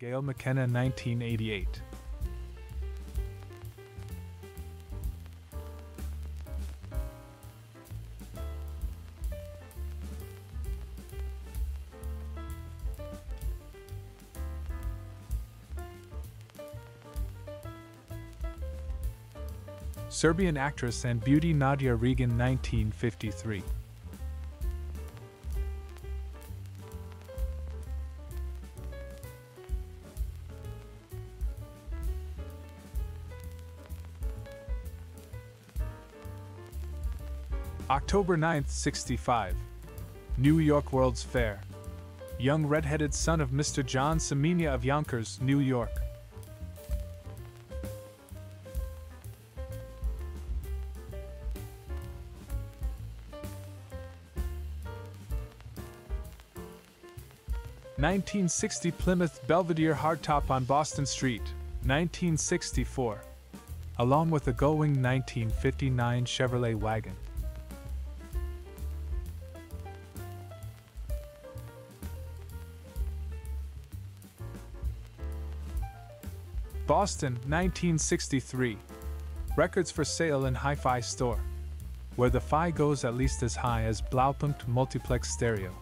Gail McKenna 1988. Serbian actress and beauty Nadja Regin 1953. October 9, 65. New York World's Fair. Young red-headed son of Mr. John Semenya of Yonkers, New York. Nineteen sixty Plymouth Belvedere hardtop on Boston Street, 1964, along with a going 1959 Chevrolet wagon. Boston, 1963. Records for sale in Hi Fi Store, where the Fi goes at least as high as Blaupunkt Multiplex Stereo.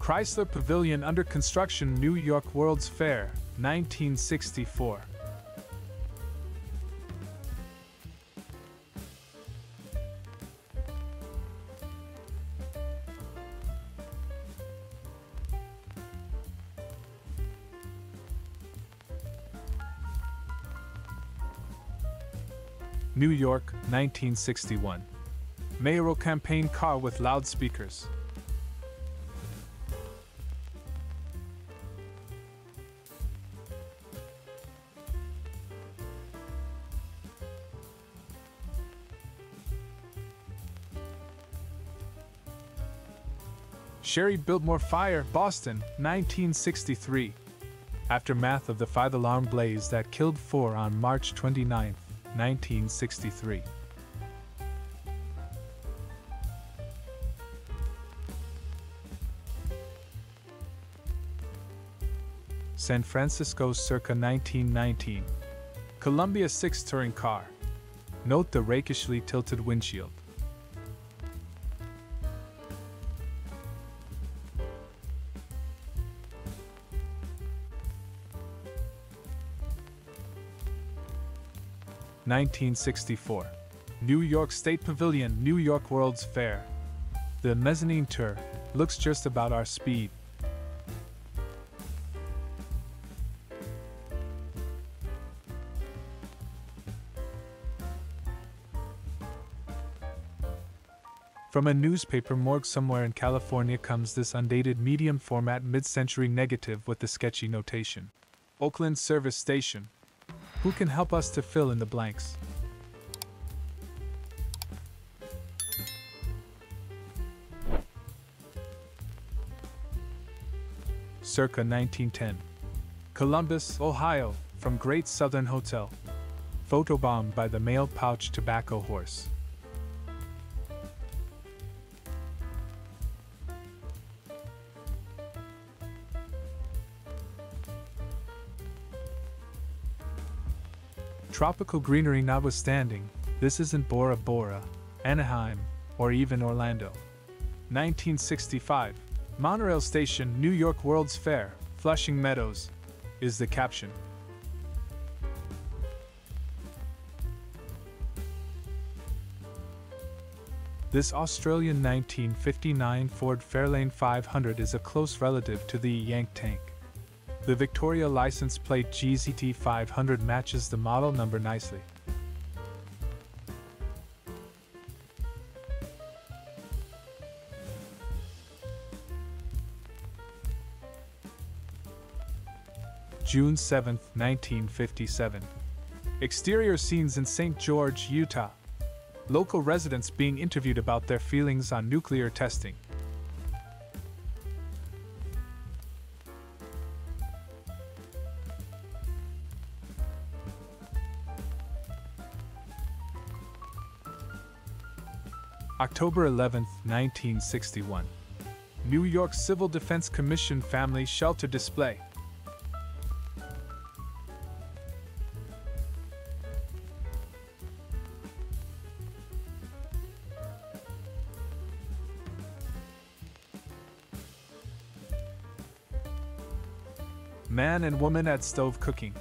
Chrysler Pavilion under construction, New York World's Fair, 1964. 1961. Mayoral campaign car with loudspeakers. Sherry Biltmore Fire, Boston, 1963. Aftermath of the five alarm blaze that killed four on March 29, 1963. San Francisco circa 1919. Columbia 6 touring car. Note the rakishly tilted windshield. Nineteen sixty four. New York State Pavilion, New York World's Fair. The mezzanine tour looks just about our speed. From a newspaper morgue somewhere in California comes this undated medium format mid century negative with the sketchy notation Oakland Service Station. Who can help us to fill in the blanks? Circa 1910. Columbus, Ohio, from Great Southern Hotel. Photobombed by the mail pouch tobacco horse. Tropical greenery notwithstanding, this isn't Bora Bora, Anaheim, or even Orlando. 1965, Monorail Station, New York World's Fair, Flushing Meadows, is the caption. This Australian 1959 Ford Fairlane 500 is a close relative to the Yank tank. The Victoria license plate GZT 500 matches the model number nicely. June 7, 1957. Exterior scenes in St. George, Utah. Local residents being interviewed about their feelings on nuclear testing. October 11, 1961. New York Civil Defense Commission Family Shelter Display. Man and woman at stove cooking.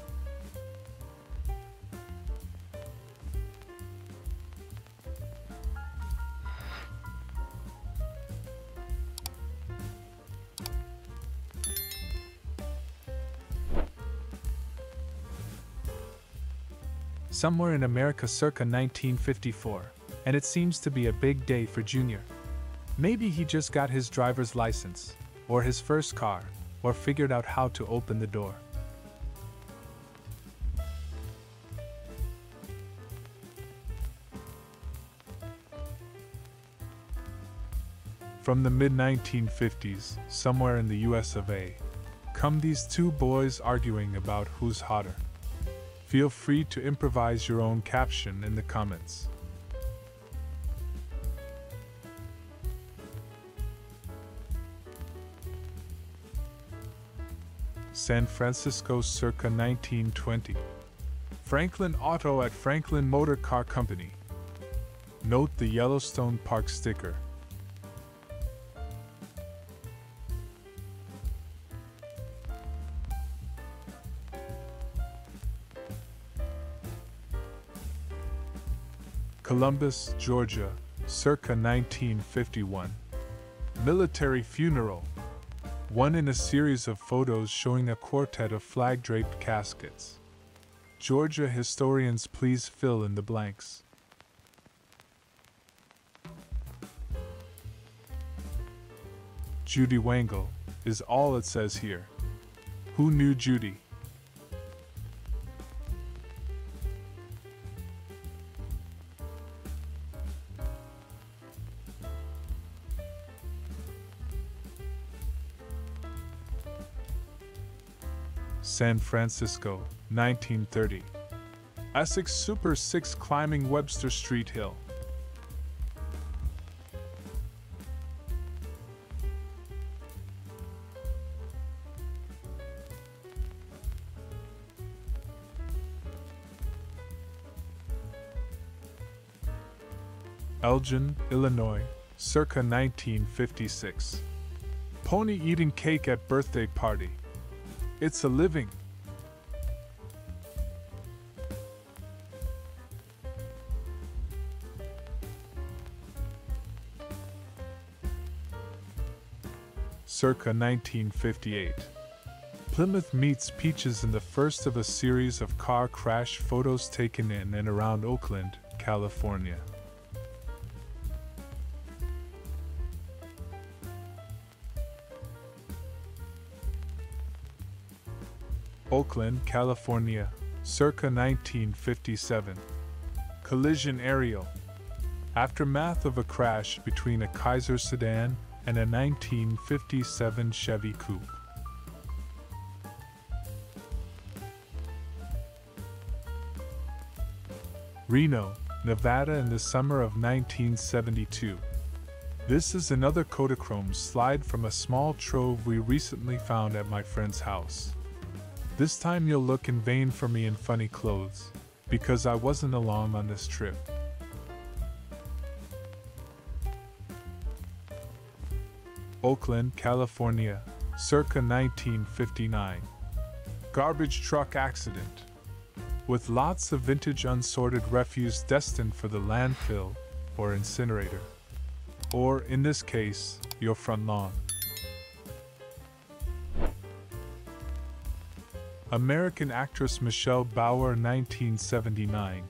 Somewhere in America circa 1954, and it seems to be a big day for Junior. Maybe he just got his driver's license, or his first car, or figured out how to open the door. From the mid 1950s, somewhere in the US of A, come these two boys arguing about who's hotter. Feel free to improvise your own caption in the comments. San Francisco circa 1920. Franklin Auto at Franklin Motor Car Company. Note the Yellowstone Park sticker. Columbus, Georgia, circa 1951. Military funeral. One in a series of photos showing a quartet of flag draped caskets. Georgia historians, please fill in the blanks. Judy Wangle is all it says here. Who knew Judy? San Francisco, 1930. Essex Super 6 climbing Webster Street Hill. Elgin, Illinois, circa 1956. Pony eating cake at birthday party. It's a living. Circa 1958. Plymouth meets Peaches in the first of a series of car crash photos taken in and around Oakland, California. Oakland, California, circa 1957. Collision aerial. Aftermath of a crash between a Kaiser sedan and a 1957 Chevy Coupe. Reno, Nevada in the summer of 1972. This is another Kodachrome slide from a small trove we recently found at my friend's house. This time you'll look in vain for me in funny clothes, because I wasn't along on this trip. Oakland, California, circa 1959. Garbage truck accident. With lots of vintage unsorted refuse destined for the landfill or incinerator. Or, in this case, your front lawn. American actress Michelle Bauer 1979.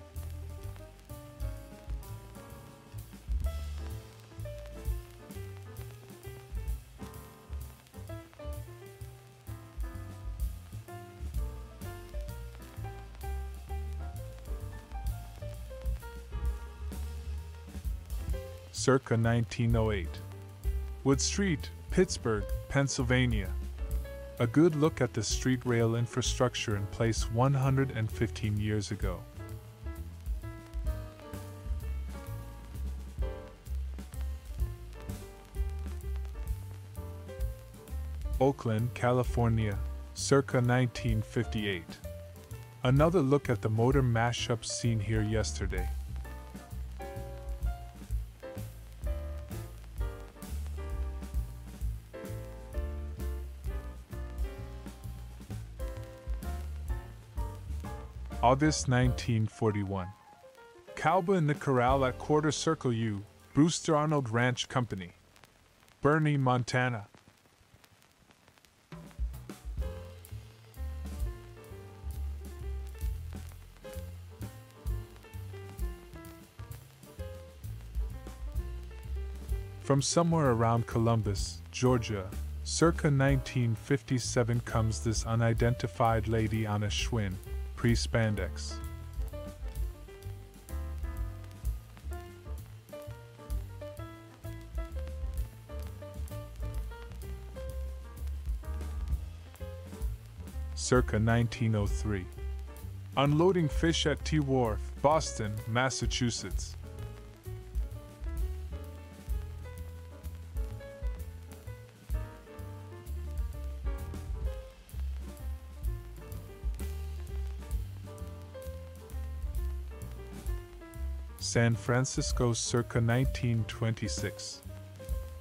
Circa 1908. Wood Street, Pittsburgh, Pennsylvania. A good look at the street rail infrastructure in place 115 years ago. Oakland, California, circa 1958. Another look at the motor mashup scene here yesterday. August 1941. Calba in the corral at Quarter Circle U, Brewster Arnold Ranch Company. Birney, Montana. From somewhere around Columbus, Georgia, circa 1957 comes this unidentified lady on a Schwinn, pre spandex. Circa 1903. Unloading fish at T Wharf, Boston, Massachusetts. San Francisco circa 1926.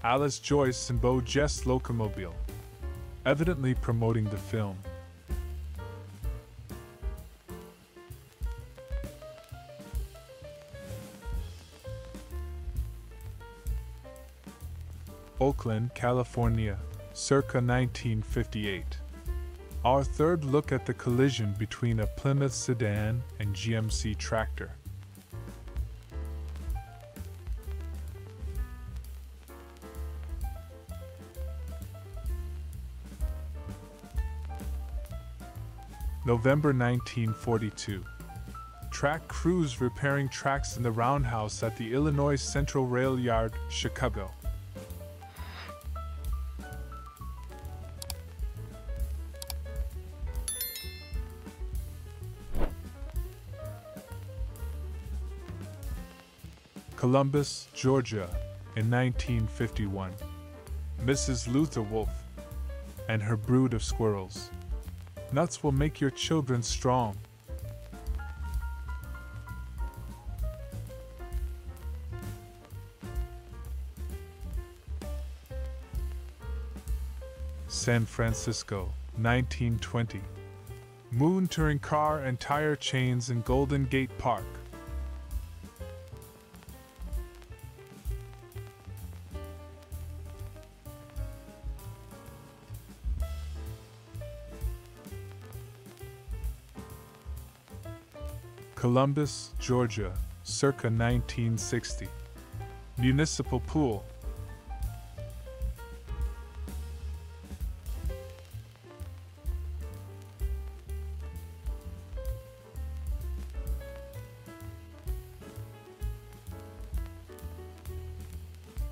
Alice Joyce and Beau Jess Locomobile. Evidently promoting the film. Oakland, California, circa 1958. Our third look at the collision between a Plymouth sedan and GMC tractor. November 1942. Track crews repairing tracks in the roundhouse at the Illinois Central Rail Yard, Chicago. Columbus, Georgia, in 1951. Mrs. Luther Wolf and her brood of squirrels. Nuts will make your children strong. San Francisco, 1920. Moon touring car and tire chains in Golden Gate Park. Columbus, Georgia, circa 1960. Municipal pool.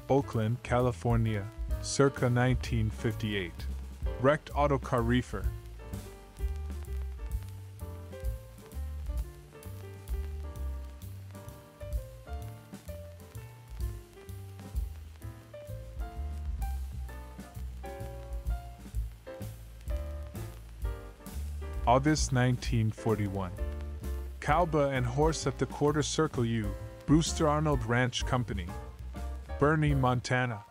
Oakland, California, circa 1958. Wrecked autocar reefer. August 1941. Calba and horse at the Quarter Circle U, Brewster Arnold Ranch Company. Birney, Montana.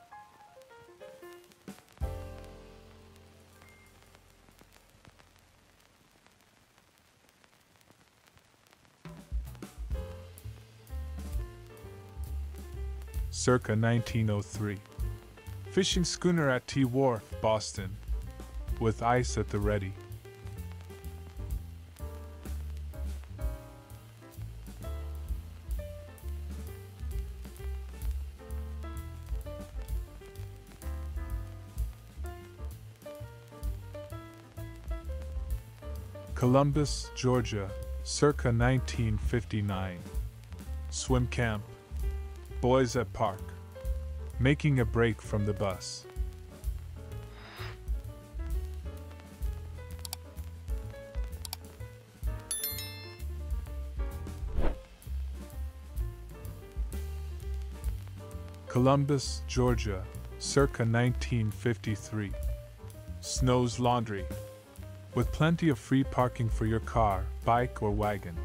Circa 1903. Fishing schooner at T Wharf, Boston, with ice at the ready. Columbus, Georgia, circa 1959. Swim camp. Boys at park. Making a break from the bus. Columbus, Georgia, circa 1953. Snow's Laundry. With plenty of free parking for your car, bike, or wagon.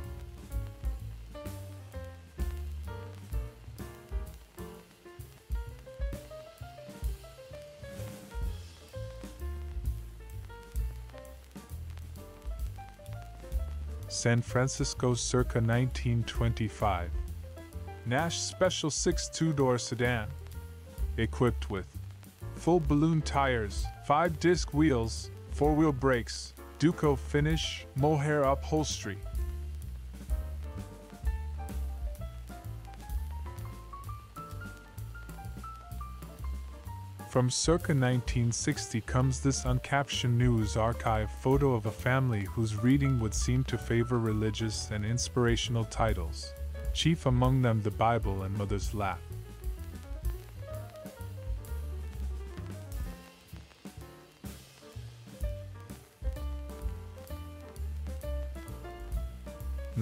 San Francisco circa 1925. Nash Special 6 two door sedan. Equipped with full balloon tires, 5 disc wheels, 4 wheel brakes, Duco finish, mohair upholstery. From circa 1960 comes this uncaptioned news archive photo of a family whose reading would seem to favor religious and inspirational titles, chief among them the Bible and Mother's Lap.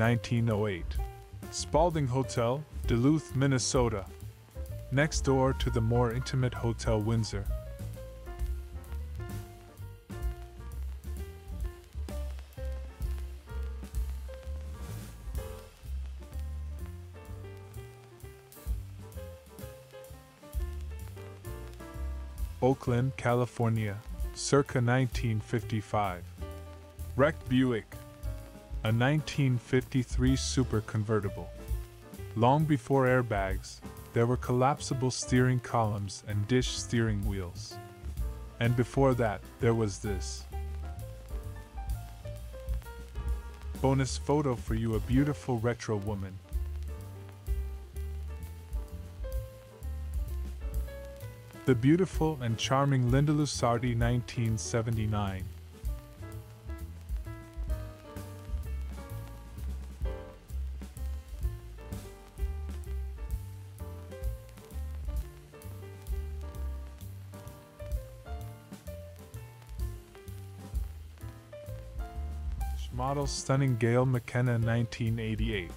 Nineteen oh eight. Spalding Hotel, Duluth, Minnesota, next door to the more intimate Hotel Windsor. Oakland, California, circa 1955. Wrecked Buick, a 1953 super convertible. Long before airbags, there were collapsible steering columns and dish steering wheels. And before that, there was this. Bonus photo for you a beautiful retro woman. The beautiful and charming Linda Lusardi 1979. Stunning Gail McKenna 1988.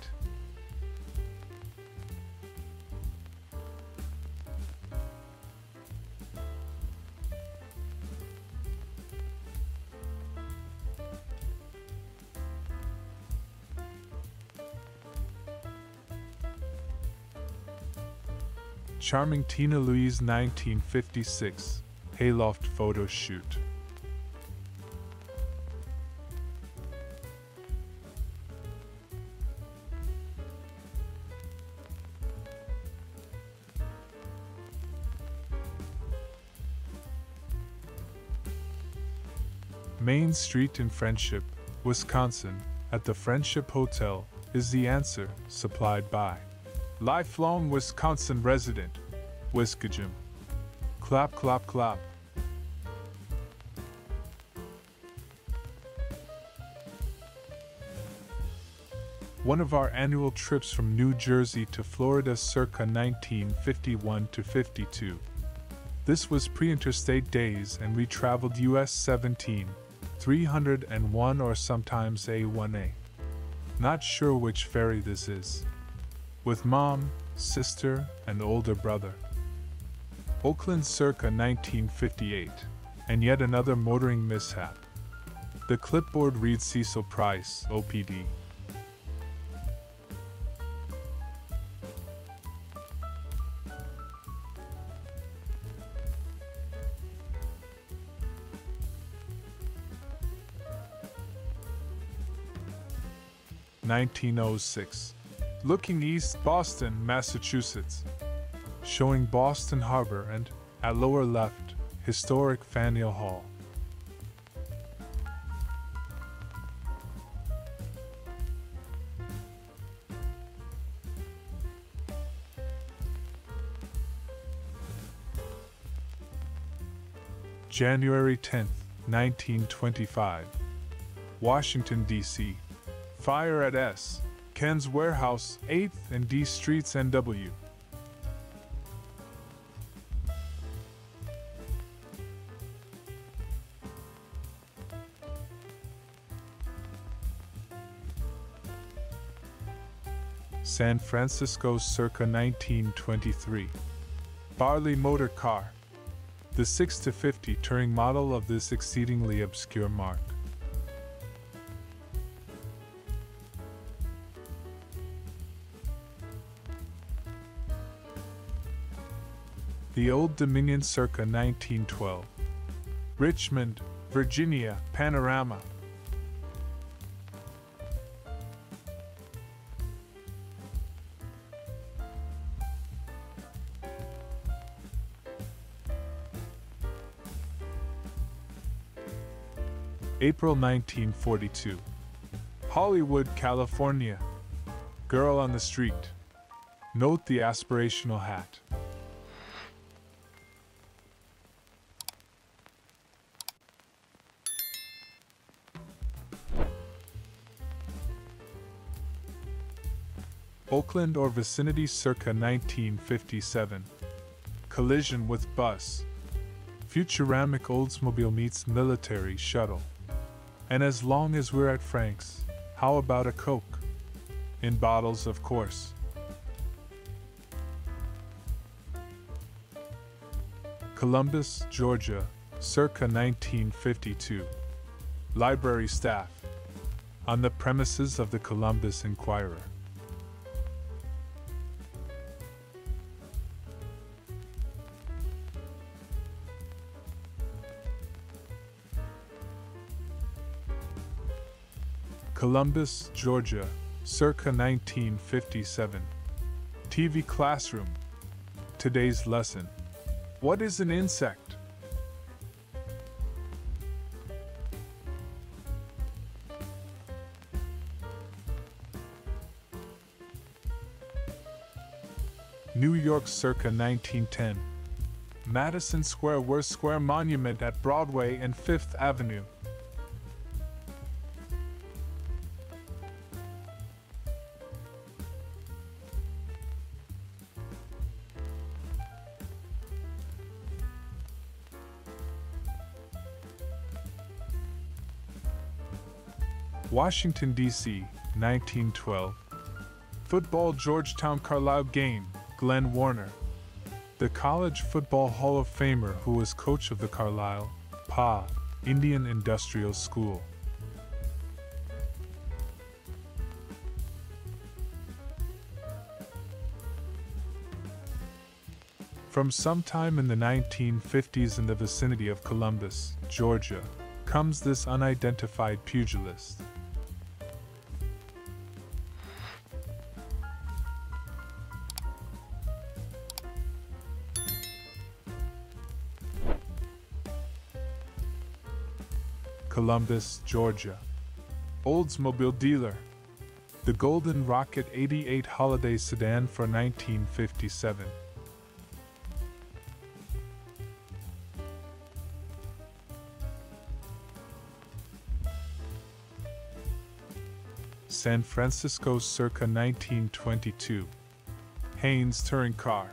Charming Tina Louise 1956 Hayloft photo shoot. Main Street in Friendship, Wisconsin, at the Friendship Hotel, is the answer supplied by lifelong Wisconsin resident, Whiskajim. Clap, clap, clap. One of our annual trips from New Jersey to Florida circa 1951 to 52. This was pre interstate days, and we traveled US 17, 301 or sometimes A1A. Not sure which ferry this is. With mom, sister, and older brother. Oakland circa 1958, and yet another motoring mishap. The clipboard reads Cecil Price, OPD. Nineteen oh six. Looking east, Boston, Massachusetts. Showing Boston Harbor and, at lower left, historic Faneuil Hall. January 10, 1925. Washington, D.C. Fire at S. Kann's Warehouse, 8th and D Streets, NW. San Francisco circa 1923. Barley Motor Car. the 6 to 50 Touring model of this exceedingly obscure marque. The Old Dominion circa 1912. Richmond, Virginia, Panorama. April 1942. Hollywood, California. Girl on the street. Note the aspirational hat. Oakland or vicinity circa 1957. Collision with bus. Futuramic Oldsmobile meets military shuttle. And as long as we're at Frank's, how about a Coke? In bottles, of course. Columbus, Georgia, circa 1952. Library staff. On the premises of the Columbus Enquirer. Columbus, Georgia, circa 1957. TV Classroom. Today's lesson. What is an insect? New York circa 1910. Madison Square Worth Square Monument at Broadway and Fifth Avenue. Washington, D.C., 1912. Football Georgetown Carlisle game, Glenn Warner. The College Football Hall of Famer who was coach of the Carlisle, PA, Indian Industrial School. From sometime in the 1950s in the vicinity of Columbus, Georgia, comes this unidentified pugilist. Columbus, Georgia. Oldsmobile dealer. The Golden Rocket 88 Holiday Sedan for 1957. San Francisco circa 1922. Haynes touring car.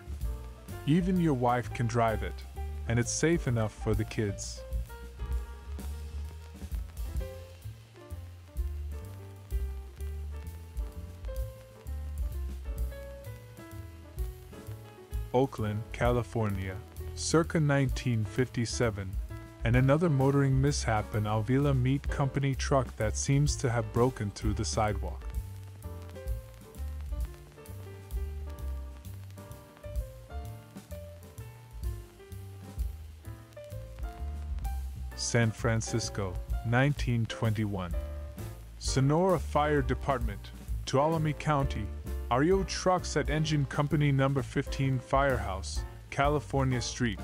Even your wife can drive it, and it's safe enough for the kids. Oakland, California, circa 1957, and another motoring mishap an Alvila Meat Company truck that seems to have broken through the sidewalk. San Francisco, 1921. Sonora Fire Department, Tuolumne County, REO trucks at Engine Company Number 15 Firehouse, California Street.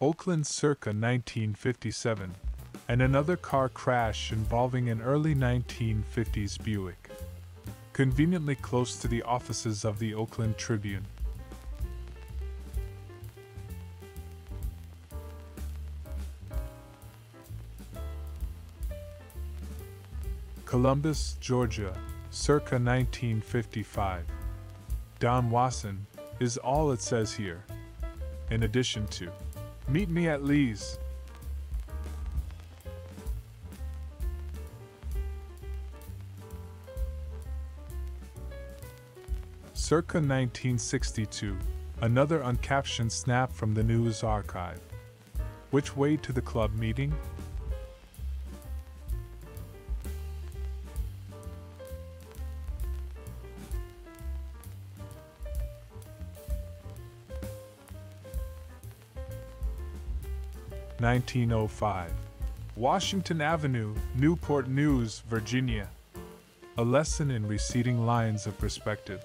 Oakland circa 1957, and another car crash involving an early 1950s Buick. Conveniently close to the offices of the Oakland Tribune. Columbus, Georgia, circa 1955. Don Wasson is all it says here. In addition to, meet me at Lee's. circa 1962. Another uncaptioned snap from the news archive. Which way to the club meeting? Nineteen oh five. Washington Avenue, Newport News, Virginia. A lesson in receding lines of perspective.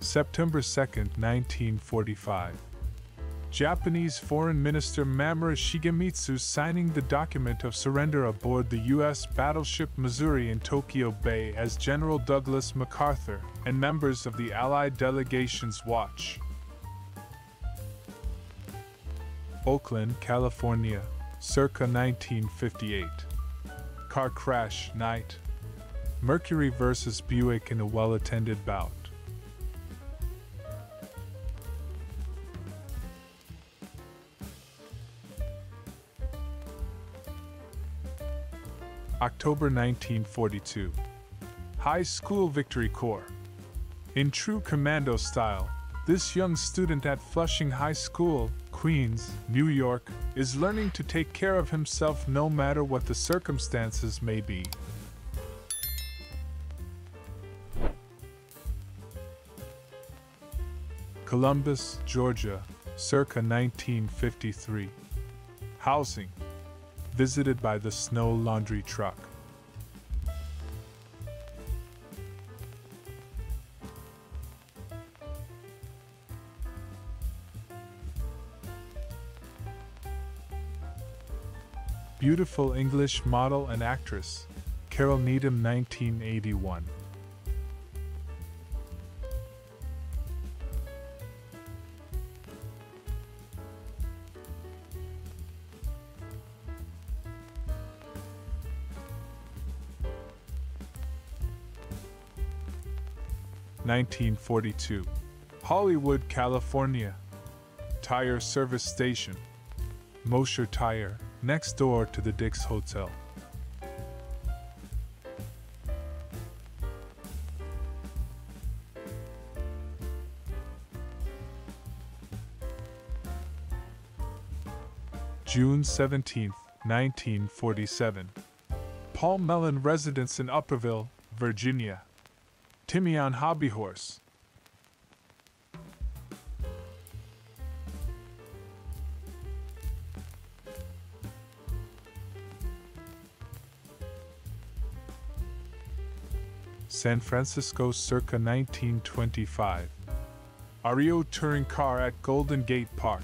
September 2, 1945. Japanese Foreign Minister Mamoru Shigemitsu signing the document of surrender aboard the U.S. battleship Missouri in Tokyo Bay as General Douglas MacArthur and members of the Allied delegations watch. Oakland, California, circa 1958. Car crash, night. Mercury versus Buick in a well attended bout. October 1942. High School Victory Corps. In true commando style, this young student at Flushing High School, Queens, New York, is learning to take care of himself no matter what the circumstances may be. Columbus, Georgia, circa 1953. Housing visited by the snow laundry truck. Beautiful English model and actress, Carol Needham 1981. 1942. Hollywood, California. Tire service station. Mosher Tire, next door to the Dix Hotel. June 17, 1947. Paul Mellon residence in Upperville, Virginia. Timian Hobby Horse. San Francisco circa 1925. REO touring car at Golden Gate Park.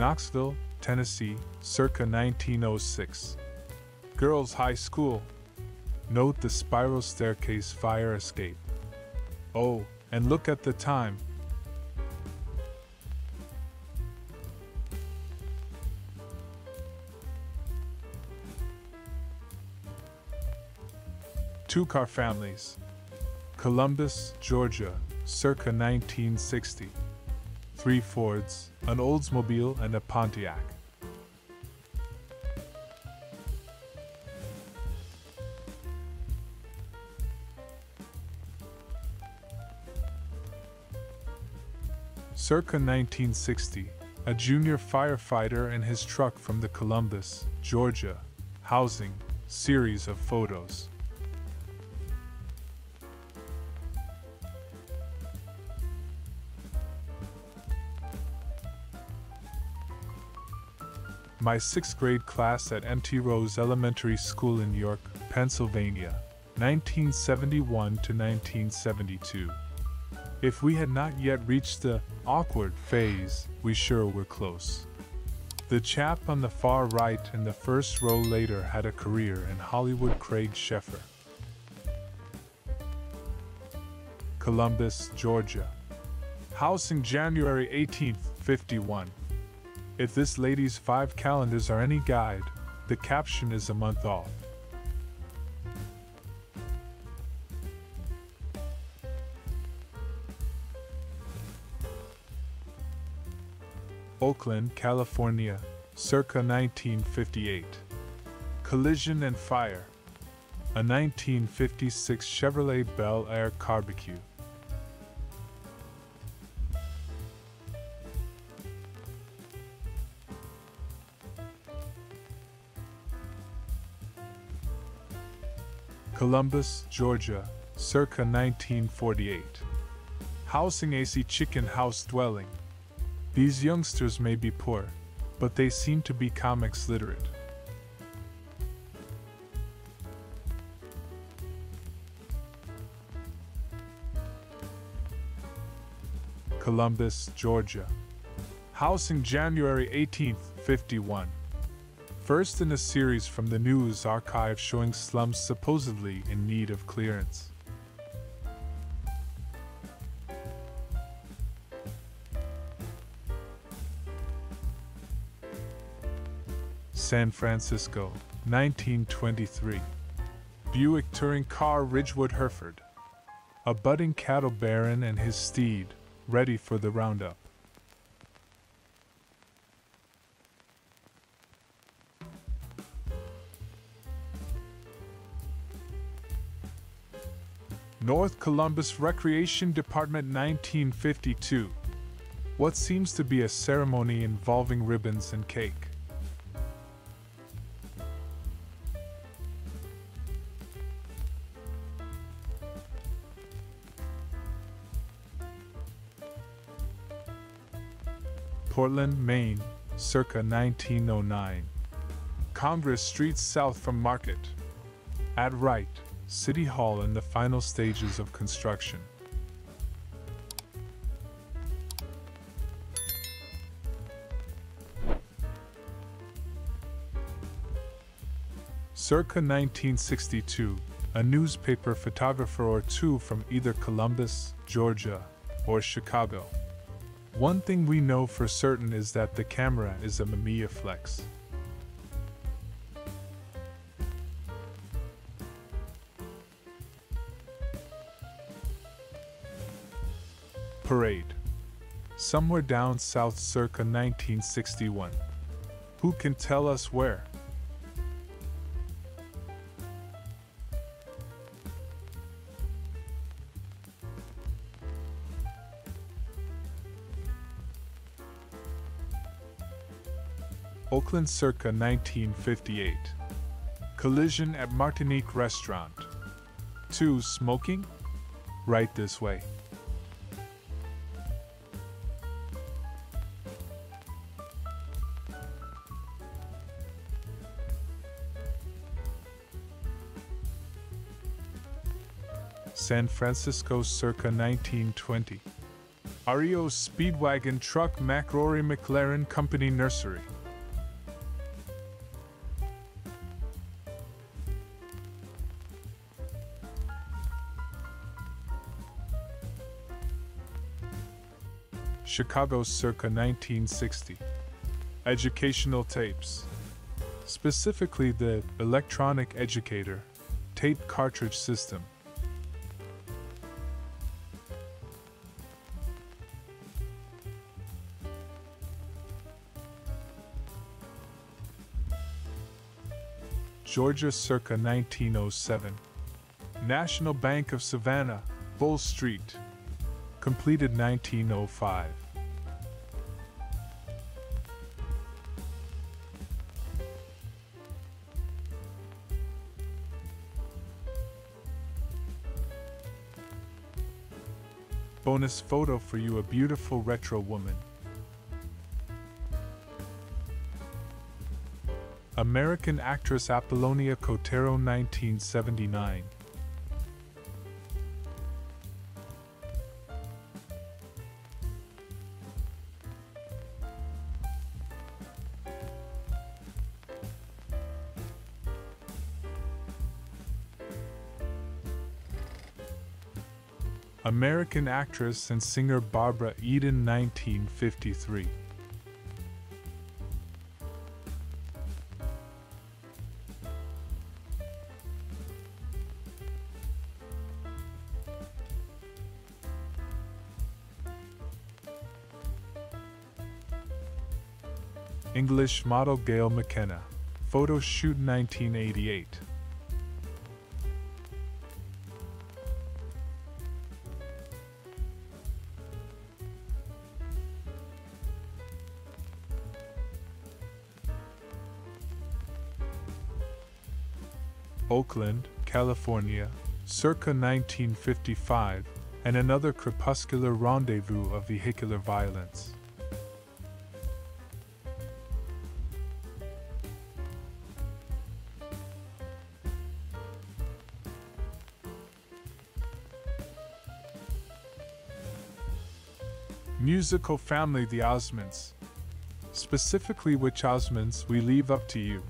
Knoxville, Tennessee, circa 1906. Girls High School. Note the spiral staircase fire escape. Oh, and look at the time. Two car families. Columbus, Georgia, circa 1960 three Fords, an Oldsmobile, and a Pontiac. Circa 1960, a junior firefighter and his truck from the Columbus, Georgia, housing series of photos. My sixth grade class at MT Rose Elementary School in York, Pennsylvania, 1971 to 1972. If we had not yet reached the awkward phase, we sure were close. The chap on the far right in the first row later had a career in Hollywood Craig Sheffer. Columbus, Georgia. Housing January 18, 51. If this lady's five calendars are any guide, the caption is a month off. Oakland, California, circa 1958. Collision and Fire. A 1956 Chevrolet Bel Air Barbecue. Columbus, Georgia, circa 1948. Housing AC chicken house dwelling. These youngsters may be poor, but they seem to be comics literate. Columbus, Georgia. Housing January 18, 51 first in a series from the news archive showing slums supposedly in need of clearance. San Francisco, 1923. Buick touring car Ridgewood Hereford. A budding cattle baron and his steed, ready for the roundup. North Columbus Recreation Department 1952. What seems to be a ceremony involving ribbons and cake. Portland, Maine, circa 1909. Congress Street south from Market. At right. City Hall in the final stages of construction. Circa 1962, a newspaper photographer or two from either Columbus, Georgia, or Chicago. One thing we know for certain is that the camera is a Mamiya Flex. Parade. Somewhere down south circa 1961. Who can tell us where? Oakland circa 1958. Collision at Martinique Restaurant. 2. Smoking? Right this way. San Francisco circa 1920. REO Speedwagon Truck MacRorie McLaren Company Nursery. Chicago circa 1960. Educational tapes. Specifically the Electronic Educator tape cartridge system. Georgia circa 1907. National Bank of Savannah, Bull Street. Completed 1905. Bonus photo for you a beautiful retro woman. American actress Apollonia Kotero 1979. American actress and singer Barbara Eden 1953. English model Gail McKenna. Photo shoot 1988. Oakland, California, circa 1955, and another crepuscular rendezvous of vehicular violence. Musical family The Osmonds. Specifically which Osmonds we leave up to you.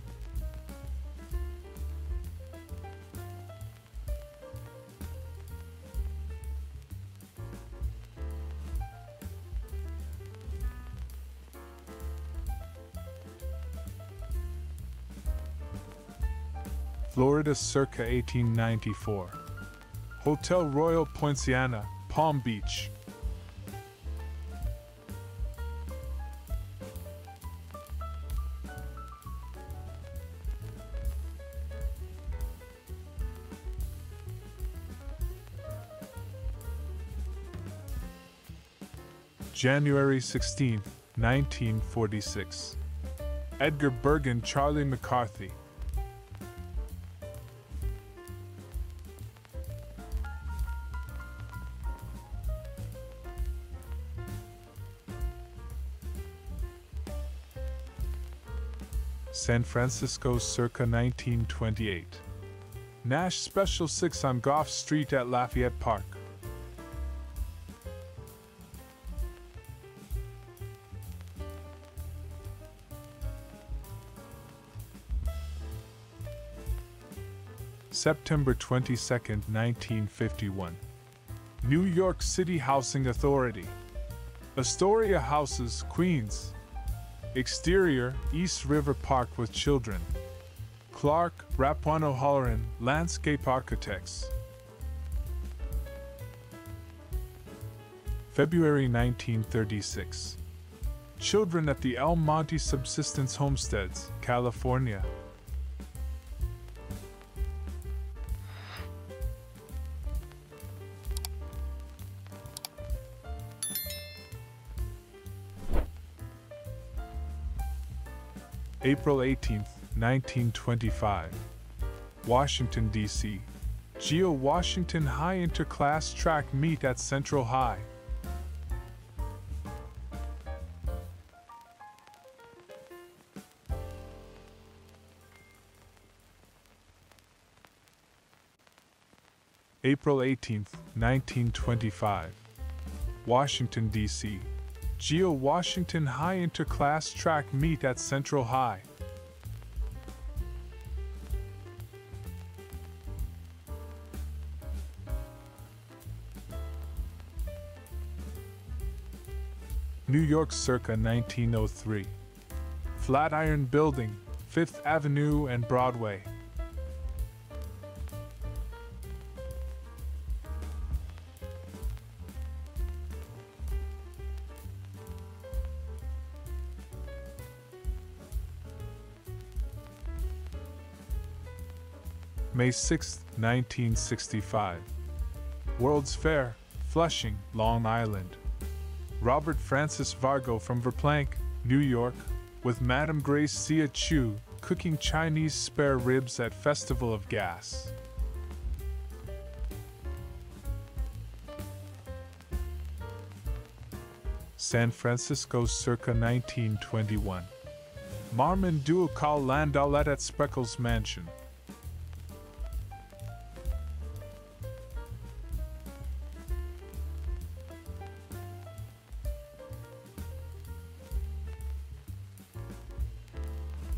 Florida circa 1894. Hotel Royal Poinciana, Palm Beach. January 16, 1946. Edgar Bergen, Charlie McCarthy. San Francisco circa 1928. Nash Special 6 on Gough Street at Lafayette Park. September 22, 1951. New York City Housing Authority. Astoria Houses, Queens. Exterior, East River Park with children. Clarke, Rapuano O'Halloran, Landscape Architects. February 1936. Children at the El Monte Subsistence Homesteads, California. April 18, 1925. Washington, D.C. Geo Washington High Interclass Track Meet at Central High. April 18, 1925. Washington, D.C. Geo Washington High Interclass Track Meet at Central High. New York circa 1903. Flatiron Building, Fifth Avenue and Broadway. May 6, 1965. World's Fair, Flushing, Long Island. Robert Francis Vargo from Verplanck, New York, with Madame Grace Zia Chu cooking Chinese spare ribs at Festival of Gas. San Francisco circa 1921. Marmon Duokal Landaulet at Spreckels Mansion.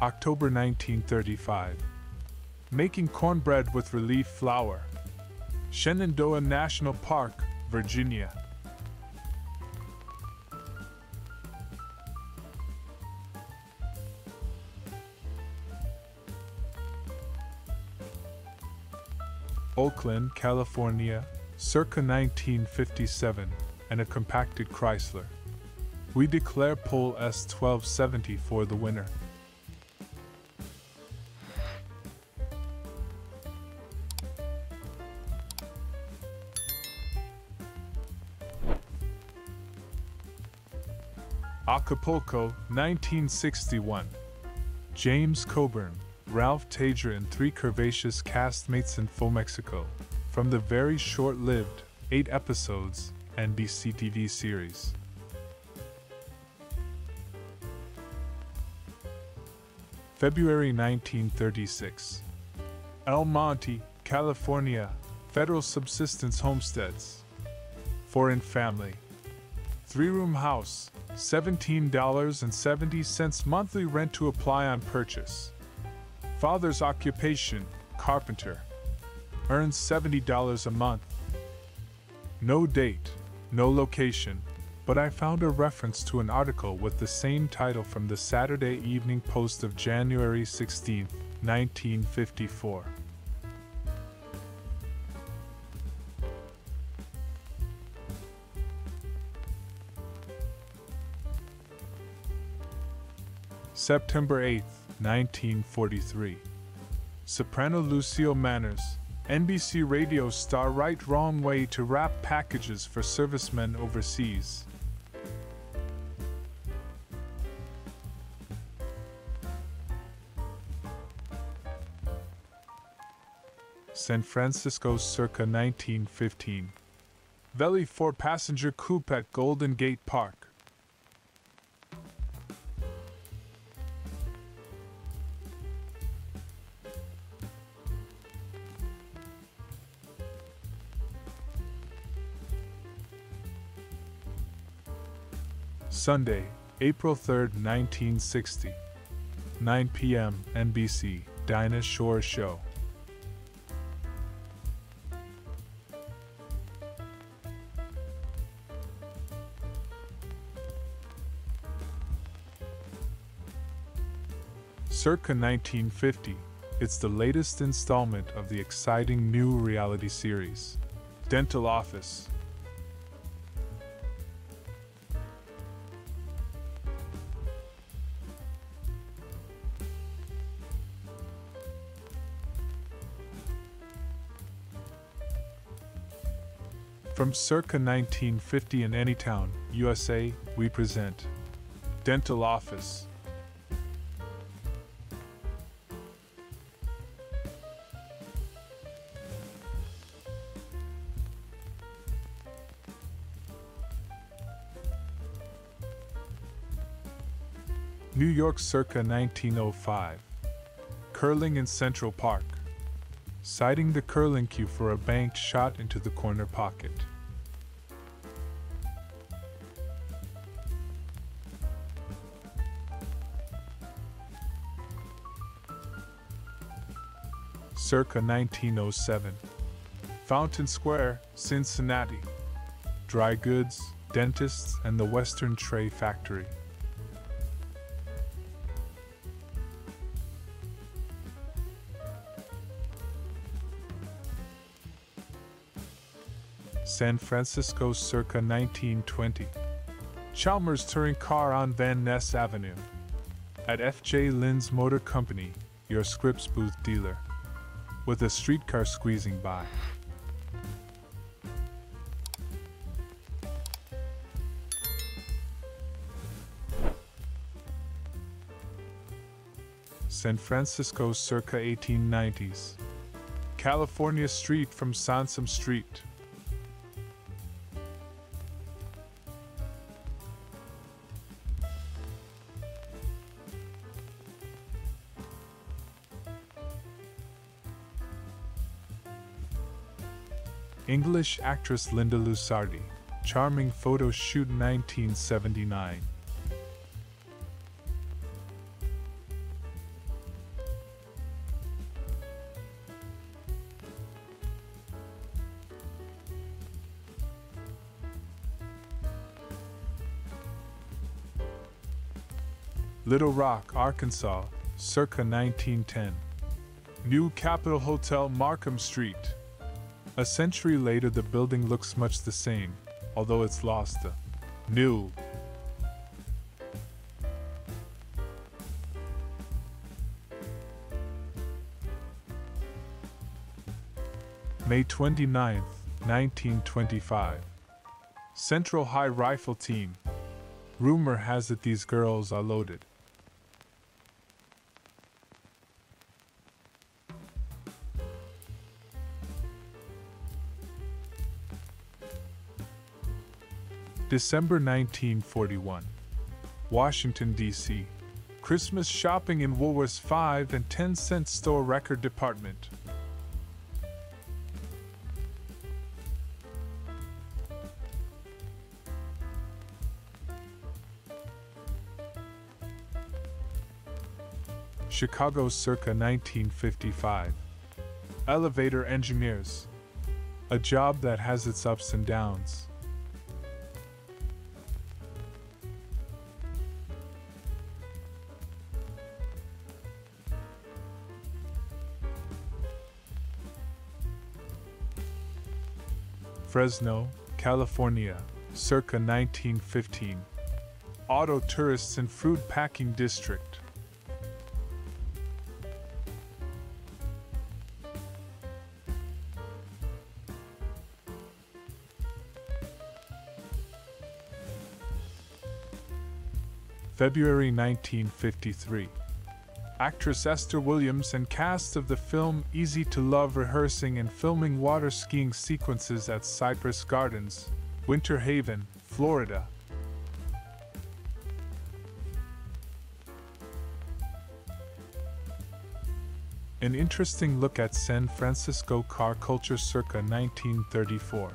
October 1935. Making cornbread with relief flour. Shenandoah National Park, Virginia. Oakland, California, circa 1957, and a compacted Chrysler. We declare pole S1270 for the winner. Acapulco, 1961. James Coburn, Ralph Taeger, and three curvaceous castmates in Full Mexico. From the very short lived, eight episodes, NBC TV series. February 1936. El Monte, California, Federal Subsistence Homesteads. Foreign family. Three room house, $17.70 monthly rent to apply on purchase. Father's occupation, carpenter. Earns $70 a month. No date, no location, but I found a reference to an article with the same title from the Saturday Evening Post of January 16, 1954. September 8, 1943. Soprano Lucille Manners, NBC radio star right wrong way to wrap packages for servicemen overseas. San Francisco circa 1915. Velie 4 passenger coupe at Golden Gate Park. Sunday, April 3, 1960. 9 p.m. NBC, Dinah Shore Show. Circa 1950, it's the latest installment of the exciting new reality series, Dental Office. From circa 1950 in Anytown, USA, we present Dental Office. New York circa 1905. Curling in Central Park. Citing the curling cue for a banked shot into the corner pocket. Circa 1907. Fountain Square, Cincinnati. Dry goods, dentists, and the Western Tray Factory. San Francisco circa 1920. Chalmers touring car on Van Ness Avenue. At F.J. Lynn's Motor Company, your Scripps-Booth dealer. With a streetcar squeezing by. San Francisco circa 1890s. California Street from Sansome Street. English actress Linda Lusardi. Charming photo shoot 1979. Little Rock, Arkansas, circa 1910. New Capitol Hotel, Markham Street. A century later, the building looks much the same, although it's lost the new. May 29, 1925. Central High Rifle Team. Rumor has it these girls are loaded. December 1941. Washington, D.C. Christmas shopping in Woolworth's 5 and 10 cent store record department. Chicago circa 1955. Elevator engineers. A job that has its ups and downs. Fresno, California, circa 1915. Auto tourists and fruit packing district. February 1953. Actress Esther Williams and cast of the film Easy to Love rehearsing and filming water skiing sequences at Cypress Gardens, Winter Haven, Florida. An interesting look at San Francisco car culture circa 1934.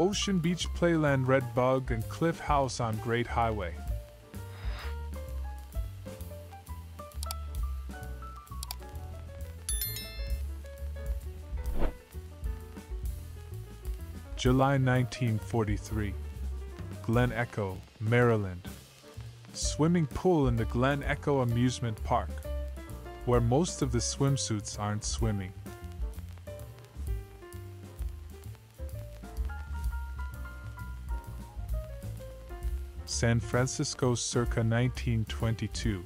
Ocean Beach Playland Red Bug and Cliff House on Great Highway. July 1943. Glen Echo, Maryland. Swimming pool in the Glen Echo Amusement Park, where most of the swimsuits aren't swimming. San Francisco circa 1922.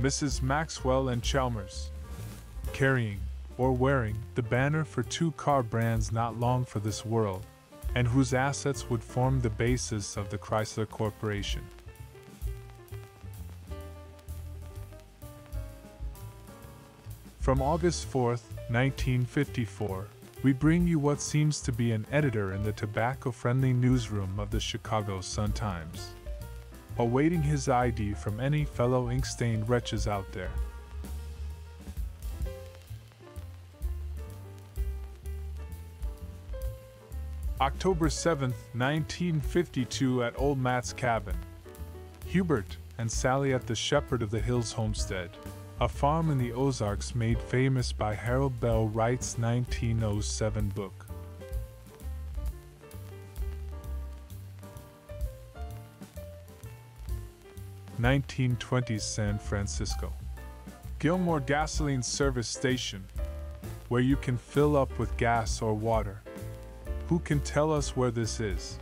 Mrs. Maxwell and Chalmers. Carrying or wearing the banner for two car brands not long for this world, and whose assets would form the basis of the Chrysler Corporation. From August 4, 1954, we bring you what seems to be an editor in the tobacco friendly newsroom of the Chicago Sun-Times, awaiting his ID from any fellow ink stained wretches out there. October 7, 1952, at Old Matt's cabin. Hubert and Sally at the Shepherd of the Hills homestead, a farm in the Ozarks made famous by Harold Bell Wright's 1907 book. Nineteen twenties San Francisco. Gilmore Gasoline Service Station, where you can fill up with gas or water. Who can tell us where this is?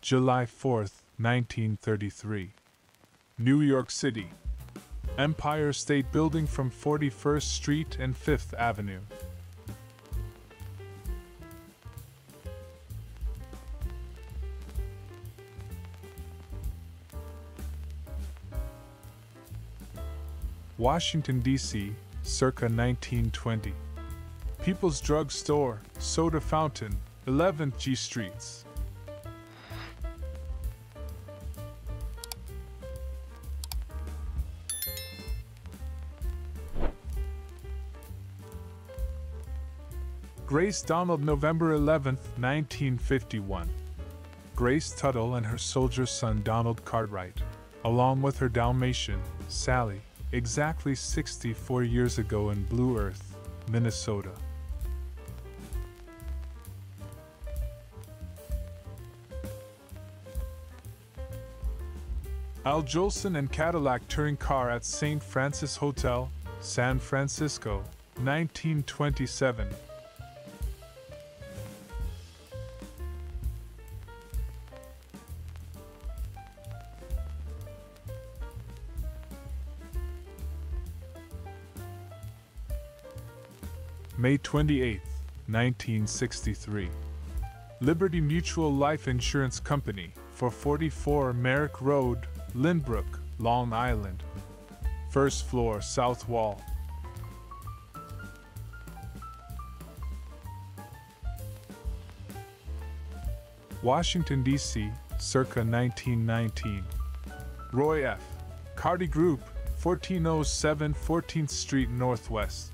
July 4th, 1933. New York City. Empire State Building from 41st Street and 5th Avenue. Washington, D.C., circa 1920. People's Drug Store, Soda Fountain, 11th G Streets. Grace Donald, November 11, 1951. Grace Tuttle and her soldier son Donald Cartwright, along with her Dalmatian, Sally, exactly 64 years ago in Blue Earth, Minnesota. Al Jolson and Cadillac touring car at St. Francis Hotel, San Francisco, 1927. May 28, 1963. Liberty Mutual Life Insurance Company for 44 Merrick Road, Lynbrook, Long Island. First floor, south wall. Washington, D.C., circa 1919. Roy F. Carty Group, 1407 14th Street Northwest.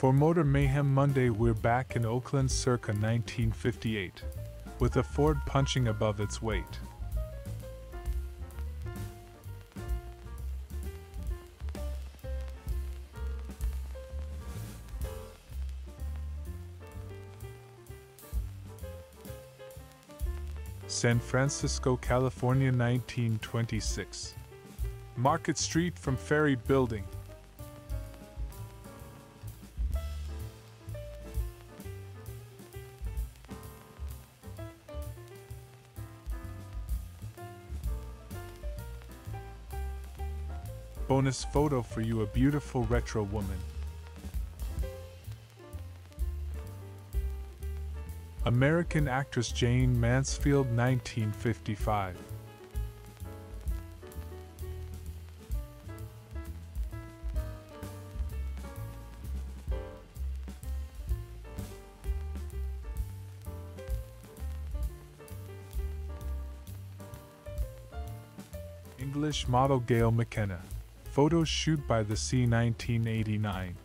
For Motor Mayhem Monday, we're back in Oakland circa 1958, with a Ford punching above its weight. San Francisco, California 1926. Market Street from Ferry Building. Bonus photo for you a beautiful retro woman. American actress Jayne Mansfield 1955. English model Gail McKenna. Photo shoot by the Sea 1989.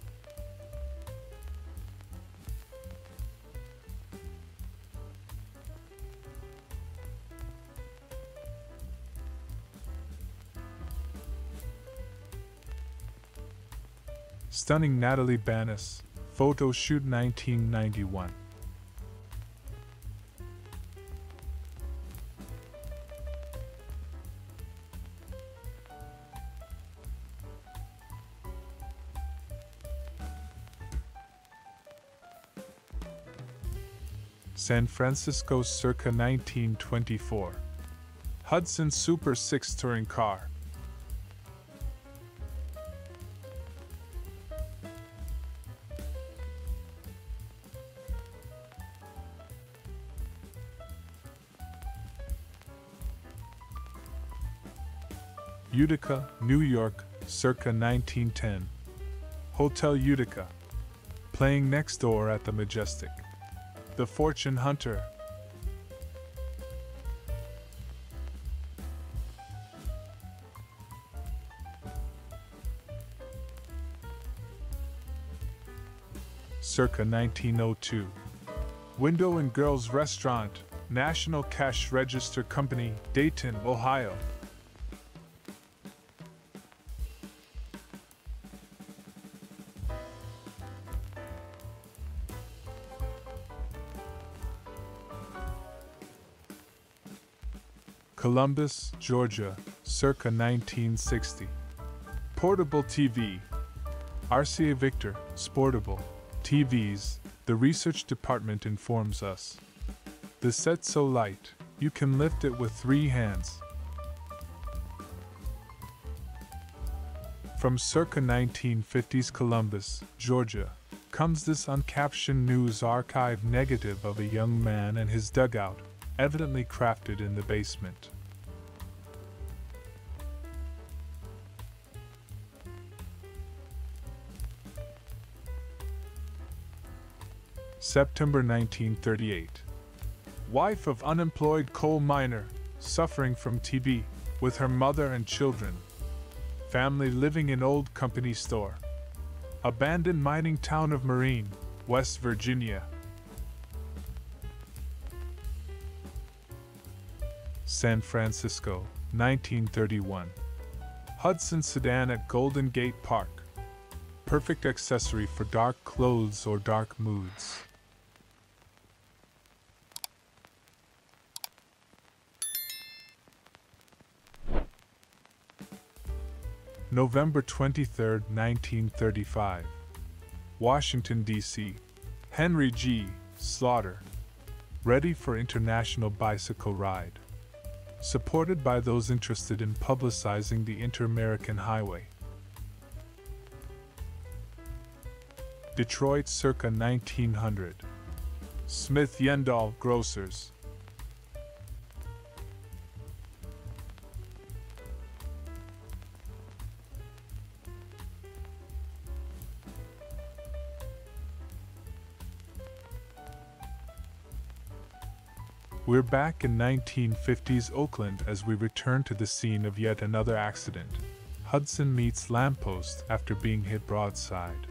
Stunning Natalie Bannis. Photo shoot 1991. San Francisco circa 1924. Hudson Super 6 touring car. Utica, New York, circa 1910. Hotel Utica. Playing next door at the Majestic. The Fortune Hunter. Circa 1902. Window and Girls Restaurant, National Cash Register Company, Dayton, Ohio. Columbus, Georgia, circa 1960. Portable TV. RCA Victor, Sportable. TVs, the research department informs us. The set's so light, you can lift it with three hands. From circa 1950s Columbus, Georgia, comes this uncaptioned news archive negative of a young man and his dugout, evidently crafted in the basement. September 1938. Wife of unemployed coal miner, suffering from TB, with her mother and children. Family living in old company store. Abandoned mining town of Marine, West Virginia. San Francisco, 1931. Hudson sedan at Golden Gate Park. Perfect accessory for dark clothes or dark moods. November 23, 1935. Washington, D.C. Henry G. Slaughter. ready for international bicycle ride. Supported by those interested in publicizing the Inter-American Highway. Detroit circa 1900. Smith Yendall Grocers. We're back in 1950s Oakland as we return to the scene of yet another accident. Hudson meets lamppost after being hit broadside.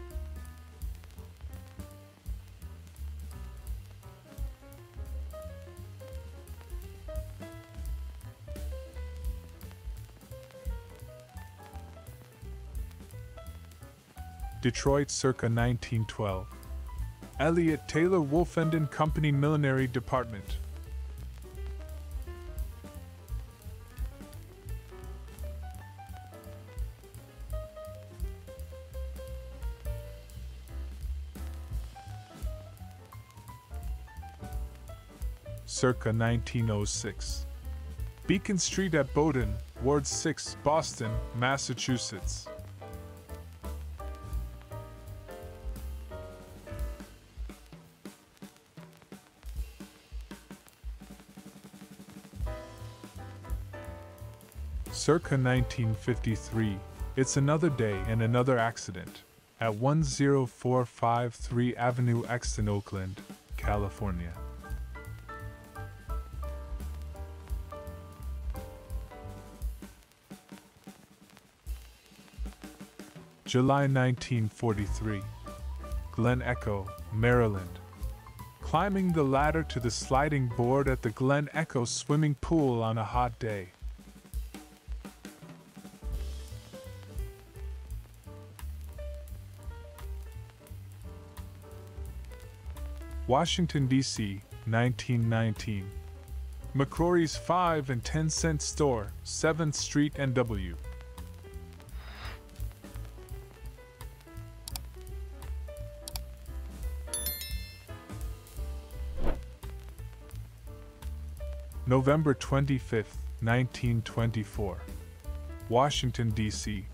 Detroit circa 1912. Elliott Taylor Woolfenden Company Millinery Department. Circa 1906. Beacon Street at Bowdoin, Ward 6, Boston, Massachusetts. Circa 1953, it's another day and another accident at 10453 Avenue X in Oakland, California. July 1943. Glen Echo, Maryland. Climbing the ladder to the sliding board at the Glen Echo swimming pool on a hot day. Washington, D.C., 1919. McCrory's 5 and 10 cent store, 7th Street and W. November 25, 1924. Washington, D.C.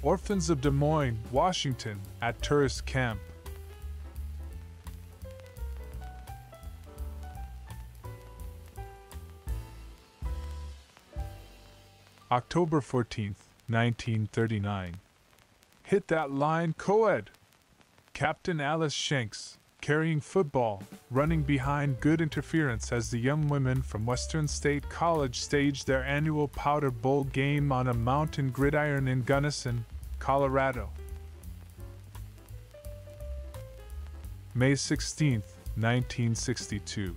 Orphans of Des Moines, Washington, at tourist camp. October 14, 1939. Hit that line, Coed! Captain Alice Shanks, carrying football, running behind good interference as the young women from Western State College staged their annual Powder Bowl game on a mountain gridiron in Gunnison, Colorado. May 16, 1962.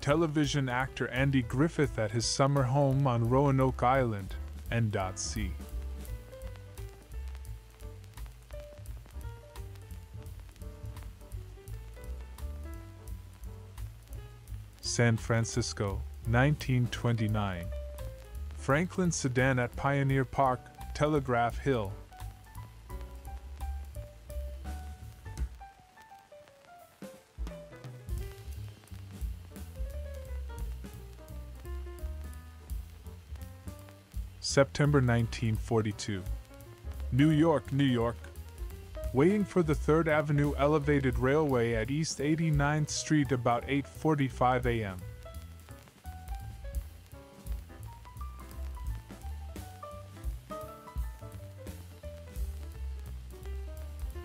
Television actor Andy Griffith at his summer home on Roanoke Island, N.C. San Francisco, 1929. Franklin sedan at Pioneer Park, Telegraph Hill. September 1942. New York, New York, waiting for the 3rd Avenue Elevated Railway at East 89th Street about 8:45 a.m.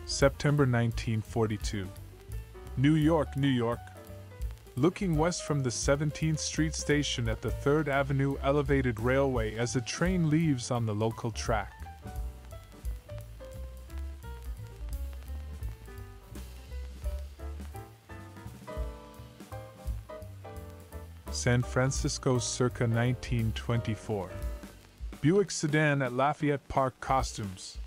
September 1942. New York, New York. Looking west from the 17th Street station at the 3rd Avenue Elevated Railway as a train leaves on the local track. San Francisco circa 1924. Buick sedan at Lafayette Park Costumes.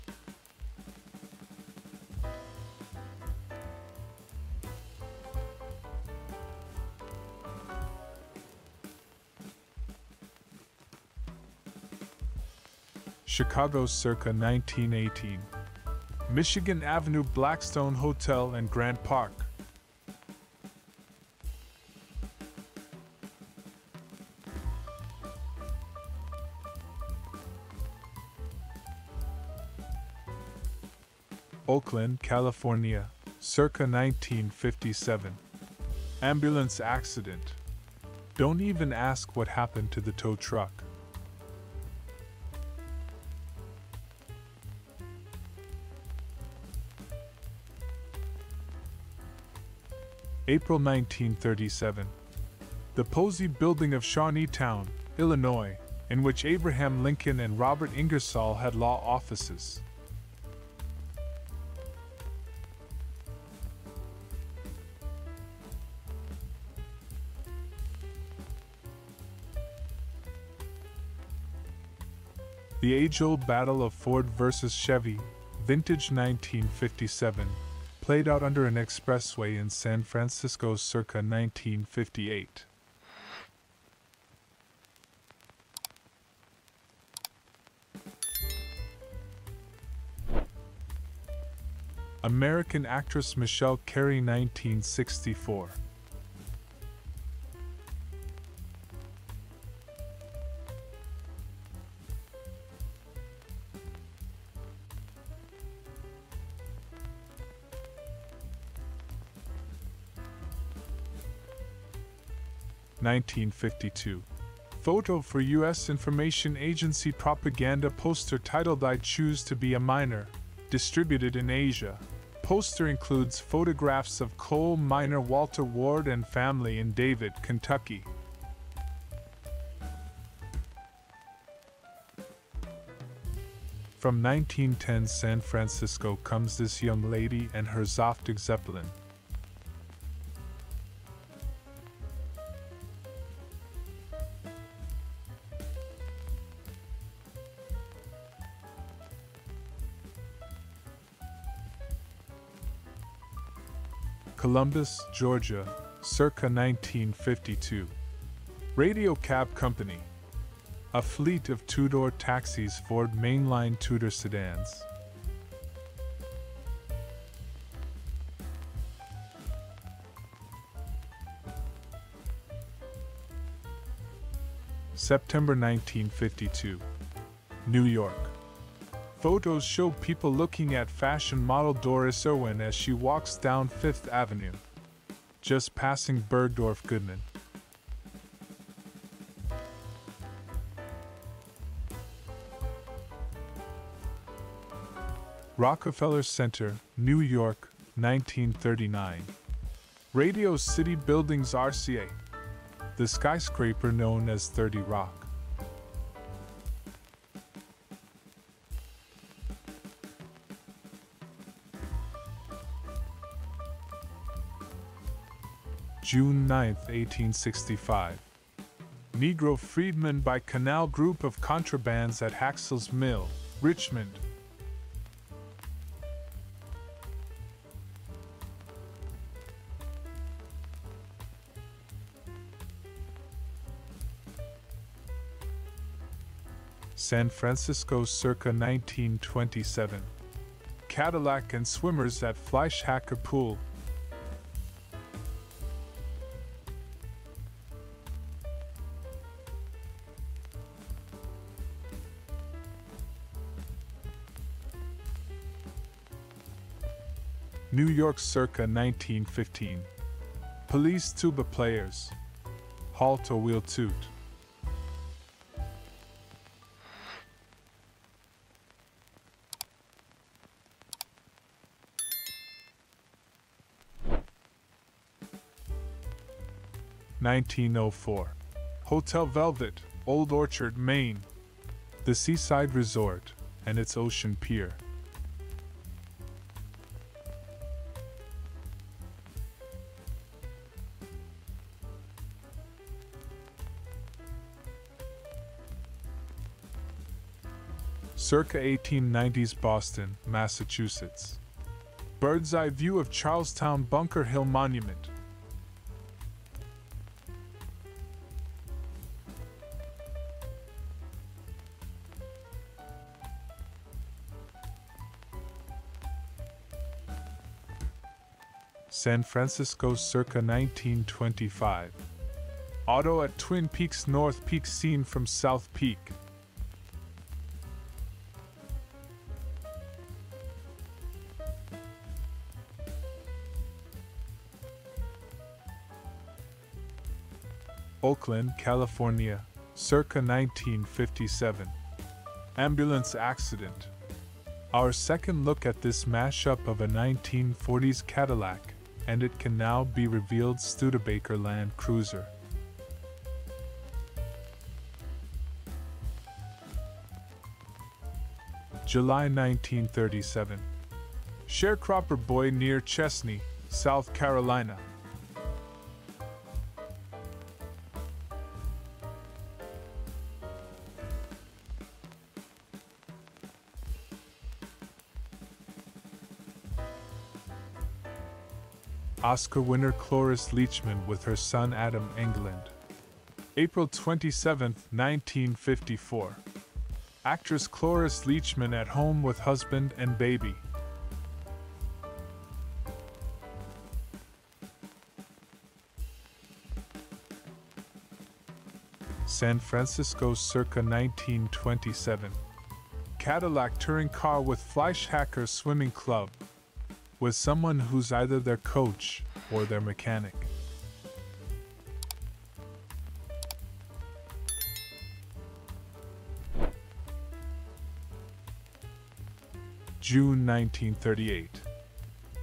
Chicago circa 1918. Michigan Avenue Blackstone Hotel and Grant Park. Oakland, California, circa 1957. Ambulance accident. Don't even ask what happened to the tow truck. April 1937. The Posey Building of Shawneetown, Illinois, in which Abraham Lincoln and Robert Ingersoll had law offices. The age old battle of Ford versus Chevy, vintage 1957, played out under an expressway in San Francisco circa 1958. American actress Michele Carey 1964. Nineteen fifty two. Photo for U.S. Information Agency propaganda poster titled I Choose to Be a Miner, distributed in Asia poster includes photographs of coal miner Walter Ward and family in David, Kentucky. From 1910 San Francisco comes this young lady and her Zoftig Zeppelin. Columbus, Georgia, circa 1952. Radio Cab Company. A fleet of two door taxis Ford mainline Tudor sedans. September 1952. New York. Photos show people looking at fashion model Doris Irwin as she walks down Fifth Avenue, just passing Bergdorf Goodman. Rockefeller Center, New York, 1939. Radio City Buildings RCA. The skyscraper known as 30 Rock. June 9, 1865. Negro freedmen by Canal Group of Contrabands at Haxall's Mill, Richmond. San Francisco circa 1927. Cadillac and swimmers at Fleishhacker Pool, New York circa 1915. Police tuba players. Halt or we'll toot. Nineteen oh four. Hotel Velvet, Old Orchard, Maine. The seaside resort and its ocean pier. Circa 1890s Boston, Massachusetts. Bird's eye view of Charlestown Bunker Hill Monument. San Francisco circa 1925. Auto at Twin Peaks North Peak seen from South Peak. Oakland, California, circa 1957. Ambulance accident. Our second look at this mashup of a 1940s Cadillac, and it can now be revealed Studebaker Land Cruiser. July 1937. Sharecropper boy near Chesnee, South Carolina. Oscar winner Cloris Leachman with her son Adam Englund. April 27, 1954. Actress Cloris Leachman at home with husband and baby. San Francisco circa 1927. Cadillac touring car with Fleishhacker Swimming Club. With someone who's either their coach or their mechanic. June 1938.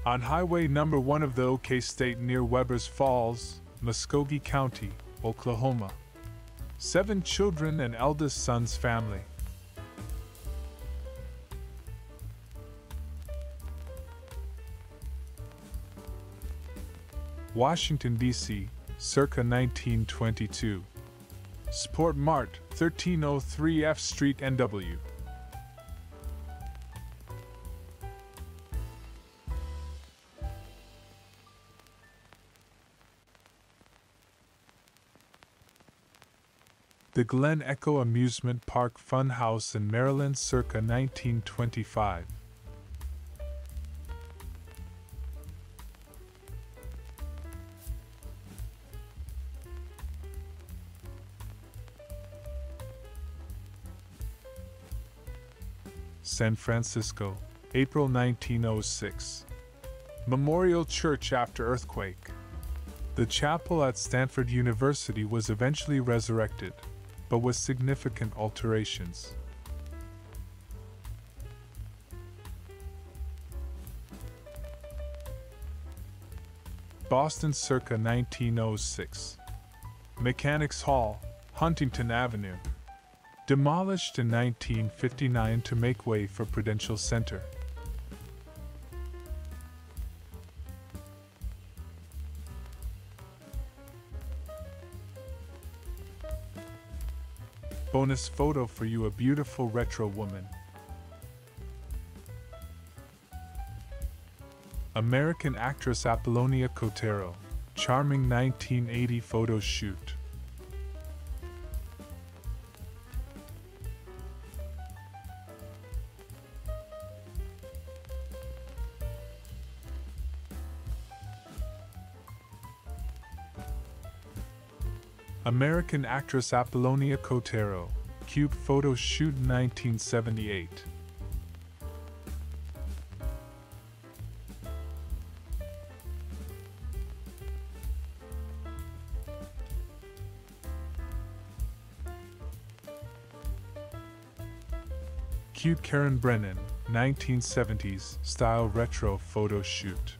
On Highway Number 1 of the OK State near Webbers Falls, Muskogee County, Oklahoma. Seven children and eldest son's family. Washington, D.C., circa 1922. Sport Mart, 1303 F Street, NW. The Glen Echo Amusement Park Fun House in Maryland circa 1925. San Francisco, April 1906. Memorial Church after earthquake. The chapel at Stanford University was eventually resurrected, but with significant alterations. Boston circa 1906. Mechanics Hall, Huntington Avenue. Demolished in 1959 to make way for Prudential Center. Bonus photo for you a beautiful retro woman. American actress Apollonia Kotero, charming 1980 photo shoot. American actress Apollonia Kotero, Cube photo shoot 1978. Cute Karen Brennan, 1970s style retro photo shoot.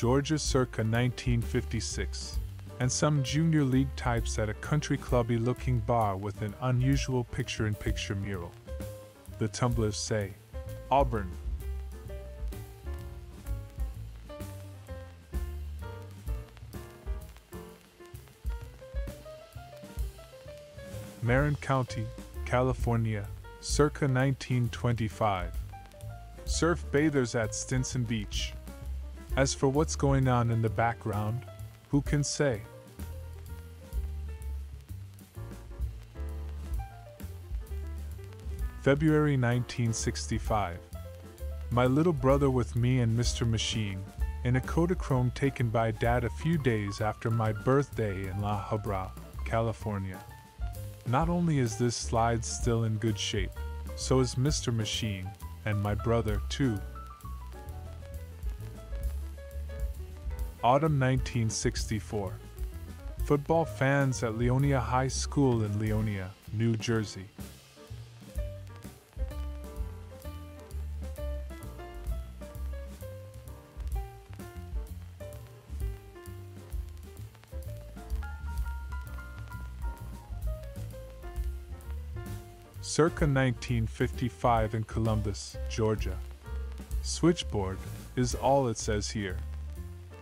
Georgia circa 1956, and some junior league types at a country clubby looking bar with an unusual picture in picture mural. The tumblers say, Auburn. Marin County, California, circa 1925. Surf bathers at Stinson Beach. As for what's going on in the background, who can say? February 1965. My little brother with me and Mr. Machine, in a Kodachrome taken by Dad a few days after my birthday in La Habra, California. Not only is this slide still in good shape, so is Mr. Machine, and my brother, too. Autumn 1964. Football fans at Leonia High School in Leonia, New Jersey. circa 1955 in Columbus, Georgia. Switchboard is all it says here.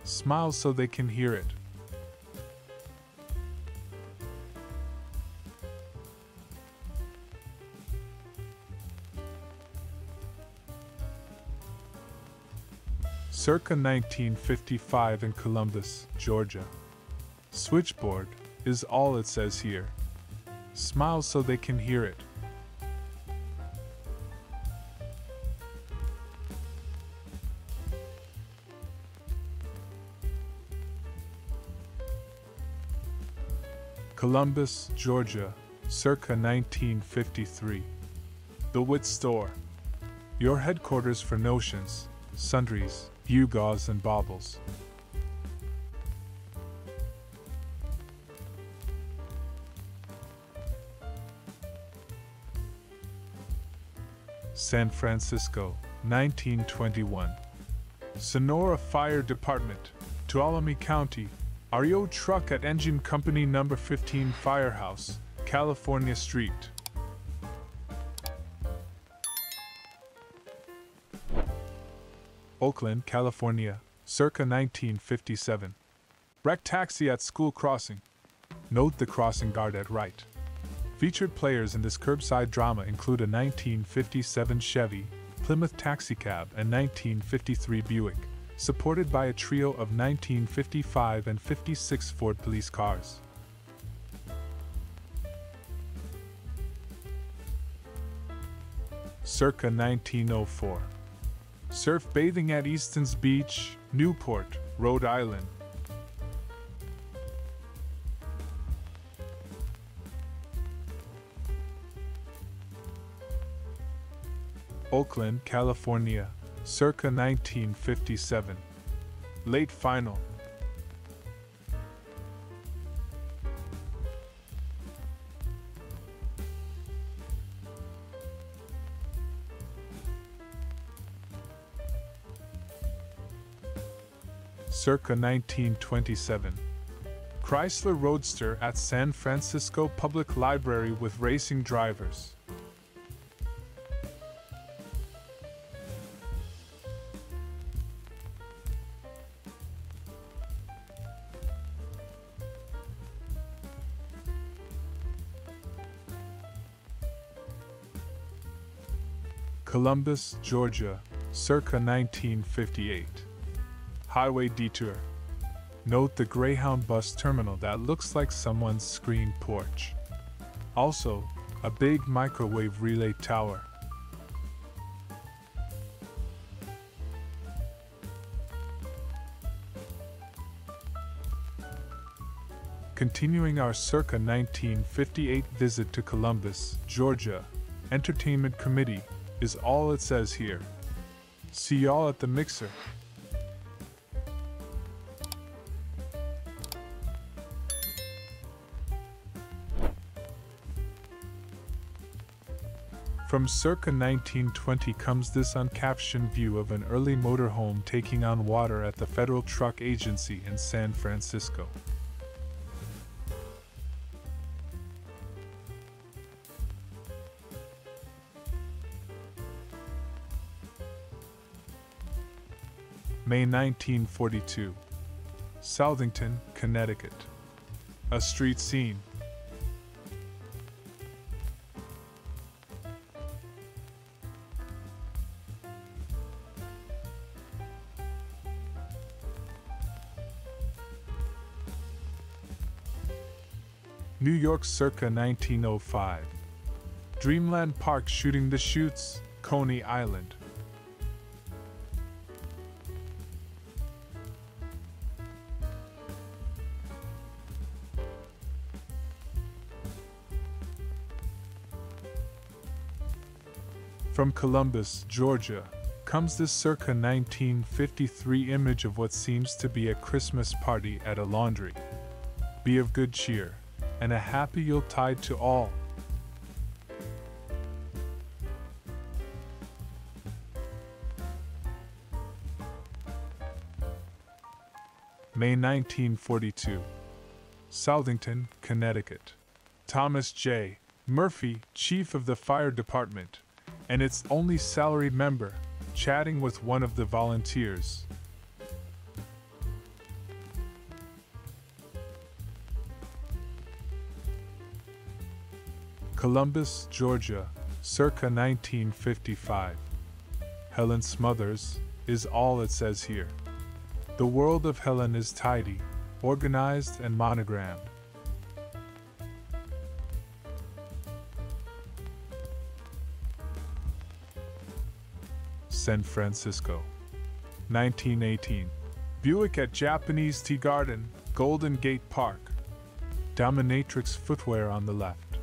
Smile so they can hear it. Circa 1955 in Columbus, Georgia. Switchboard is all it says here. Smile so they can hear it. Columbus, Georgia, circa 1953. The Wit Store. Your headquarters for notions, sundries, gewgaws, and baubles. San Francisco, 1921. Sonora Fire Department, Tuolumne County, REO truck at Engine Company Number 15 Firehouse, California Street. Oakland, California, circa 1957. Wrecked taxi at school crossing. Note the crossing guard at right. Featured players in this curbside drama include a 1957 Chevy, Plymouth taxicab, and 1953 Buick supported by a trio of 1955 and 56 Ford police cars. Circa 1904. Surf bathing at Easton's Beach, Newport, Rhode Island. Oakland, California, circa 1957. Late final. Circa 1927. Chrysler Roadster at San Francisco Public Library with racing drivers. Columbus, Georgia, circa 1958. Highway detour. Note the Greyhound bus terminal that looks like someone's screen porch. Also, a big microwave relay tower. Continuing our circa 1958 visit to Columbus, Georgia, Entertainment Committee is all it says here. See y'all at the mixer. From circa 1920 comes this uncaptioned view of an early motorhome taking on water at the Federal Truck Agency in San Francisco. May 1942. Southington, Connecticut. A street scene. New York circa 1905. Dreamland Park shooting the shoots, Coney Island. From Columbus, Georgia, comes this circa 1953 image of what seems to be a Christmas party at a laundry. Be of good cheer, and a happy Yuletide to all. May 1942. Southington, Connecticut. Thomas J. Murphy, chief of the fire department, and its only salaried member, chatting with one of the volunteers. Columbus, Georgia, circa 1955. Helen Smothers is all it says here. The world of Helen is tidy, organized, and monogrammed. San Francisco. 1918. Buick at Japanese Tea Garden, Golden Gate Park. Dominatrix footwear on the left.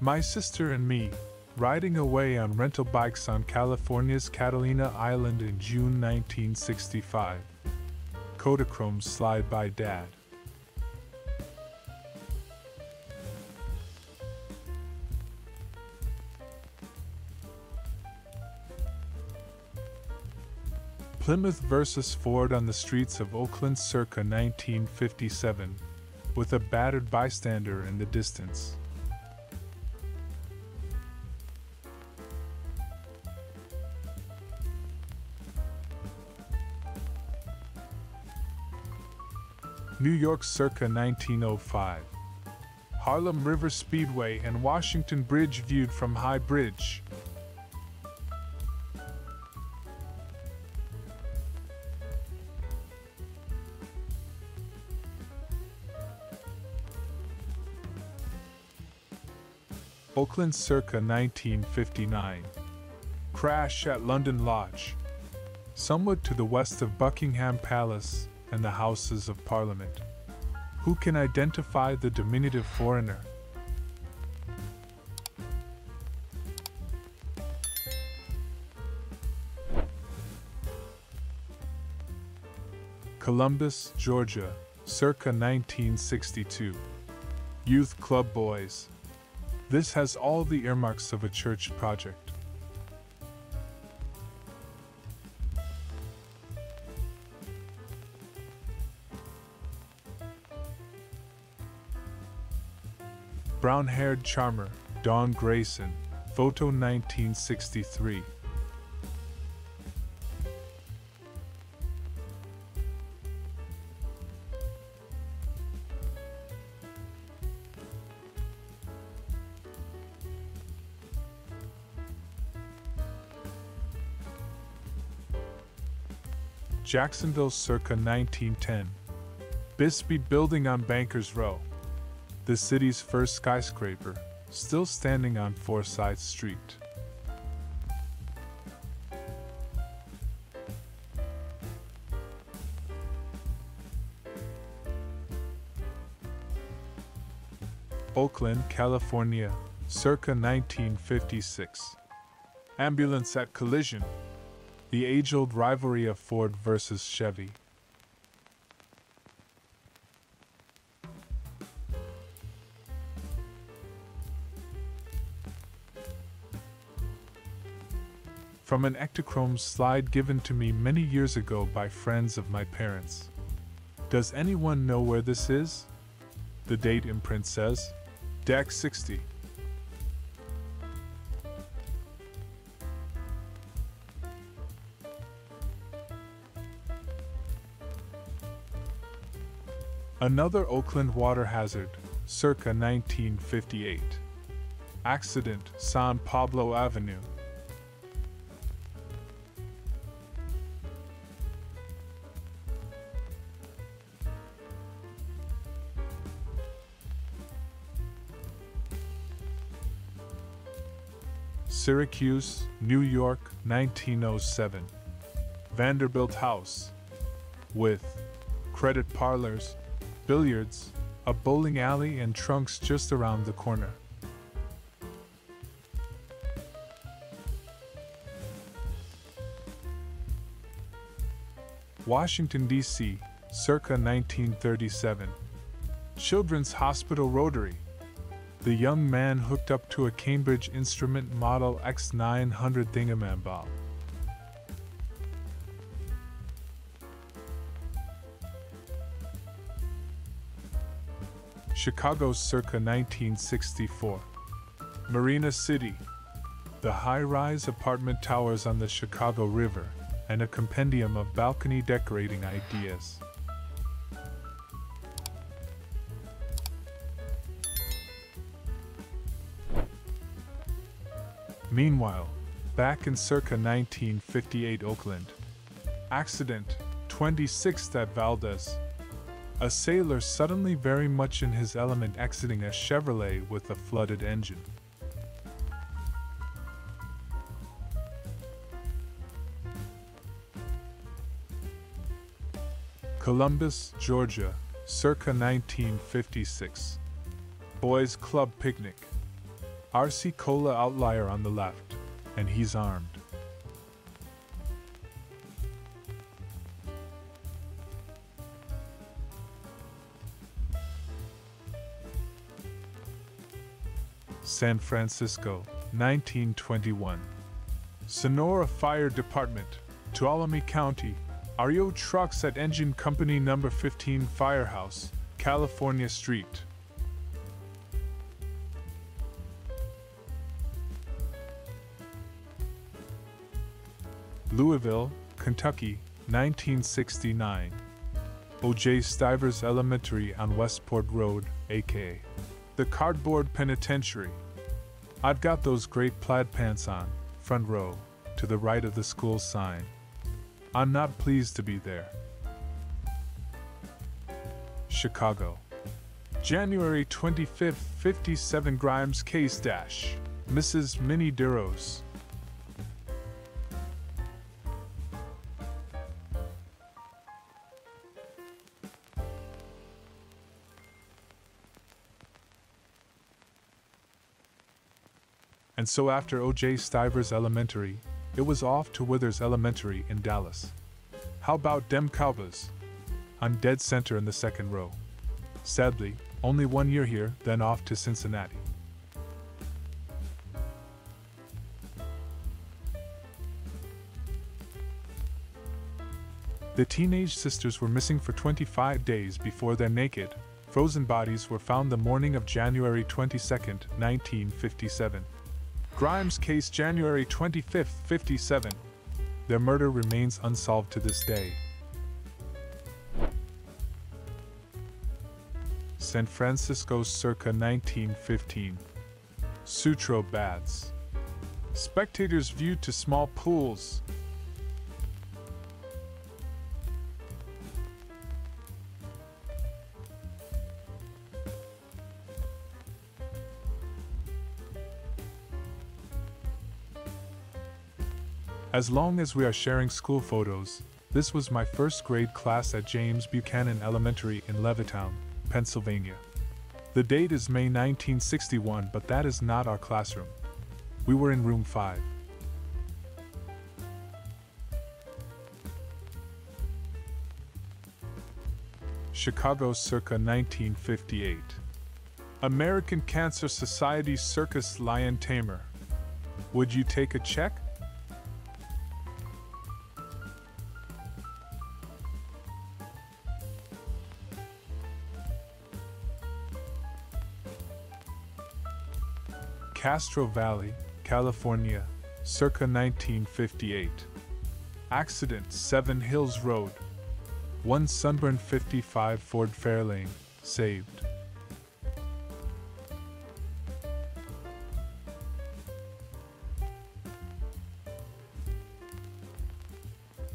My sister and me, riding away on rental bikes on California's Catalina Island in June 1965. Kodachrome slide by dad. Plymouth versus Ford on the streets of Oakland circa 1957, with a battered bystander in the distance. New York circa 1905. Harlem River Speedway and Washington Bridge viewed from High Bridge. Oakland circa 1959. Crash at London Lodge. Somewhat to the west of Buckingham Palace, and the Houses of Parliament. Who can identify the diminutive foreigner? Columbus, Georgia, circa 1962. Youth Club Boys. This has all the earmarks of a church project. Brown haired charmer, Dawn Grayson, photo 1963. Jacksonville circa 1910. Bisbee Building on Bankers Row the city's first skyscraper, still standing on Forsyth Street. Oakland, California, circa 1956. Ambulance at collision. The age old rivalry of Ford versus Chevy. From an Ektachrome slide given to me many years ago by friends of my parents. Does anyone know where this is? The date imprint says DEC 60. Another Oakland water hazard, circa 1958. Accident, San Pablo Avenue. Syracuse, New York, 1907. Vanderbilt House, with credit parlors, billiards, a bowling alley, and trunks just around the corner. Washington, D.C., circa 1937. Children's Hospital Rotary. The young man hooked up to a Cambridge Instrument Model X900 thingamabob. Chicago circa 1964. Marina City. The high rise apartment towers on the Chicago River, and a compendium of balcony decorating ideas. Meanwhile, back in circa 1958 Oakland, accident 26th at Valdez. A sailor suddenly very much in his element exiting a Chevrolet with a flooded engine. Columbus, Georgia, circa 1956. Boys Club Picnic. RC Cola outlier on the left, and he's armed. San Francisco, 1921. Sonora Fire Department, Tuolumne County, REO trucks at Engine Company Number 15 Firehouse, California Street. Louisville, Kentucky, 1969. O.J. Stivers Elementary on Westport Road, aka the Cardboard Penitentiary. I've got those great plaid pants on, front row, to the right of the school sign. I'm not pleased to be there. Chicago. January 25th, 57 Grimes Case Dash. Mrs. Minnie Duros. And so after O.J. Stivers Elementary, it was off to Withers Elementary in Dallas. How about Dem Cowboys? I'm dead center in the second row. Sadly, only one year here, then off to Cincinnati. The teenage sisters were missing for 25 days before their naked, frozen bodies were found the morning of January 22, 1957. Grimes case January 25, 57. Their murder remains unsolved to this day. San Francisco circa 1915. Sutro baths. Spectators view to small pools. As long as we are sharing school photos, this was my first grade class at James Buchanan Elementary in Levittown, Pennsylvania. The date is May 1961, but that is not our classroom. We were in room 5. Chicago circa 1958. American Cancer Society Circus Lion Tamer. Would you take a check? Castro Valley, California, circa 1958. Accident, Seven Hills Road. One Sunburn 55 Ford Fairlane, saved.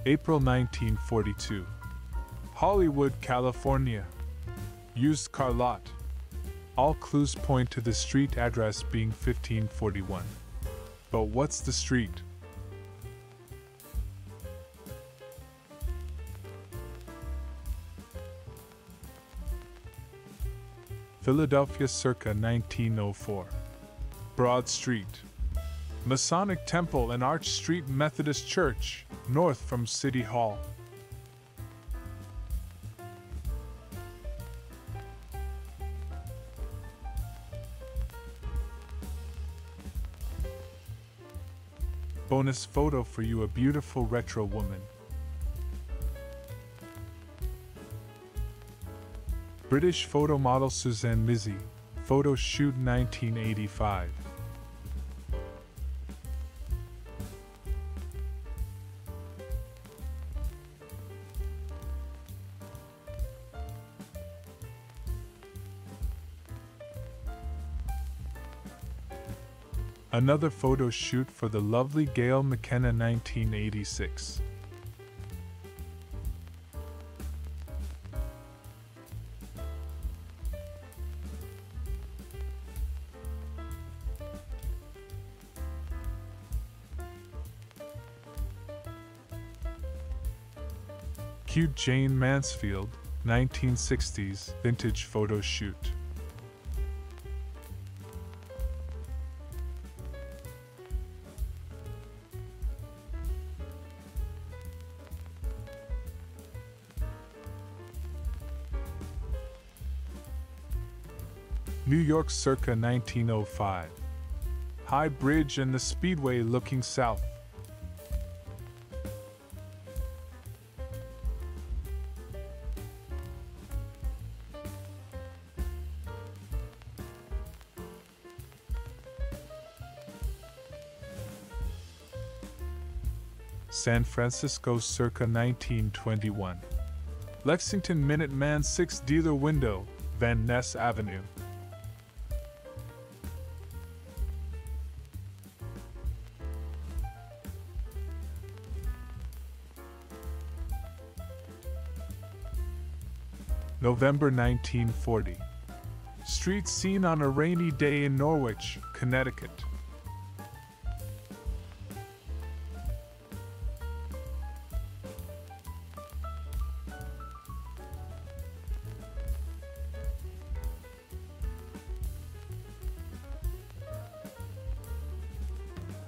April 1942. Hollywood, California. Used car lot. All clues point to the street address being 1541. But what's the street? Philadelphia circa 1904. Broad Street. Masonic Temple and Arch Street Methodist Church, north from City Hall. Bonus photo for you a beautiful retro woman. British photo model Suzanne Mizzi, photo shoot 1985. Another photo shoot for the lovely Gail McKenna 1986. Cute Jayne Mansfield, 1960s vintage photo shoot. York circa 1905. High Bridge and the Speedway looking south. San Francisco circa 1921. Lexington Minuteman 6 dealer window, Van Ness Avenue. November 1940. Street scene on a rainy day in Norwich, Connecticut.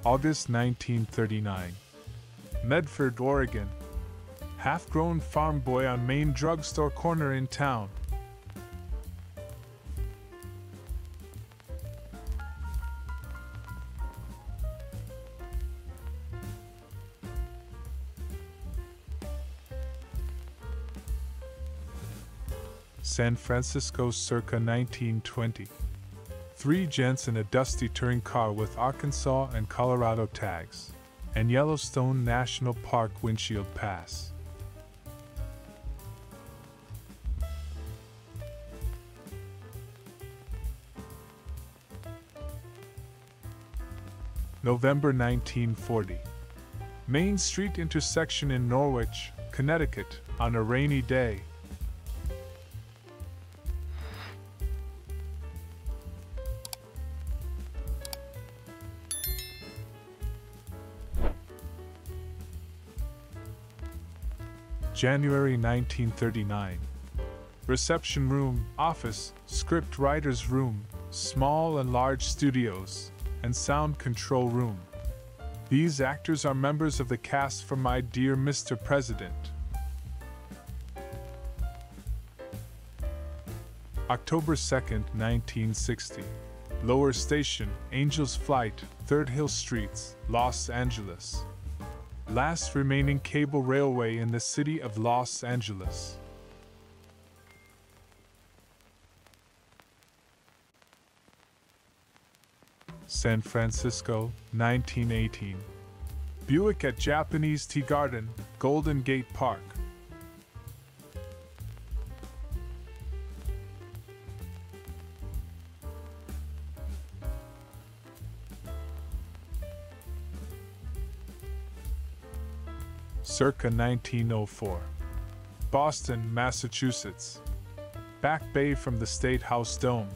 August 1939. Medford, Oregon. Half grown farm boy on main drugstore corner in town. San Francisco circa 1920. Three gents in a dusty touring car with Arkansas and Colorado tags, and Yellowstone National Park windshield pass. November 1940. Main Street intersection in Norwich, Connecticut, on a rainy day. January 1939. Reception room, office, script writer's room, small and large studios, and sound control room. These actors are members of the cast for My Dear Mr. President. October 2nd, 1960. Lower Station, Angels Flight, Third Hill Streets, Los Angeles last remaining cable railway in the city of Los Angeles. San Francisco, 1918. Buick at Japanese Tea Garden, Golden Gate Park. circa 1904. Boston, Massachusetts. Back Bay from the State House Dome.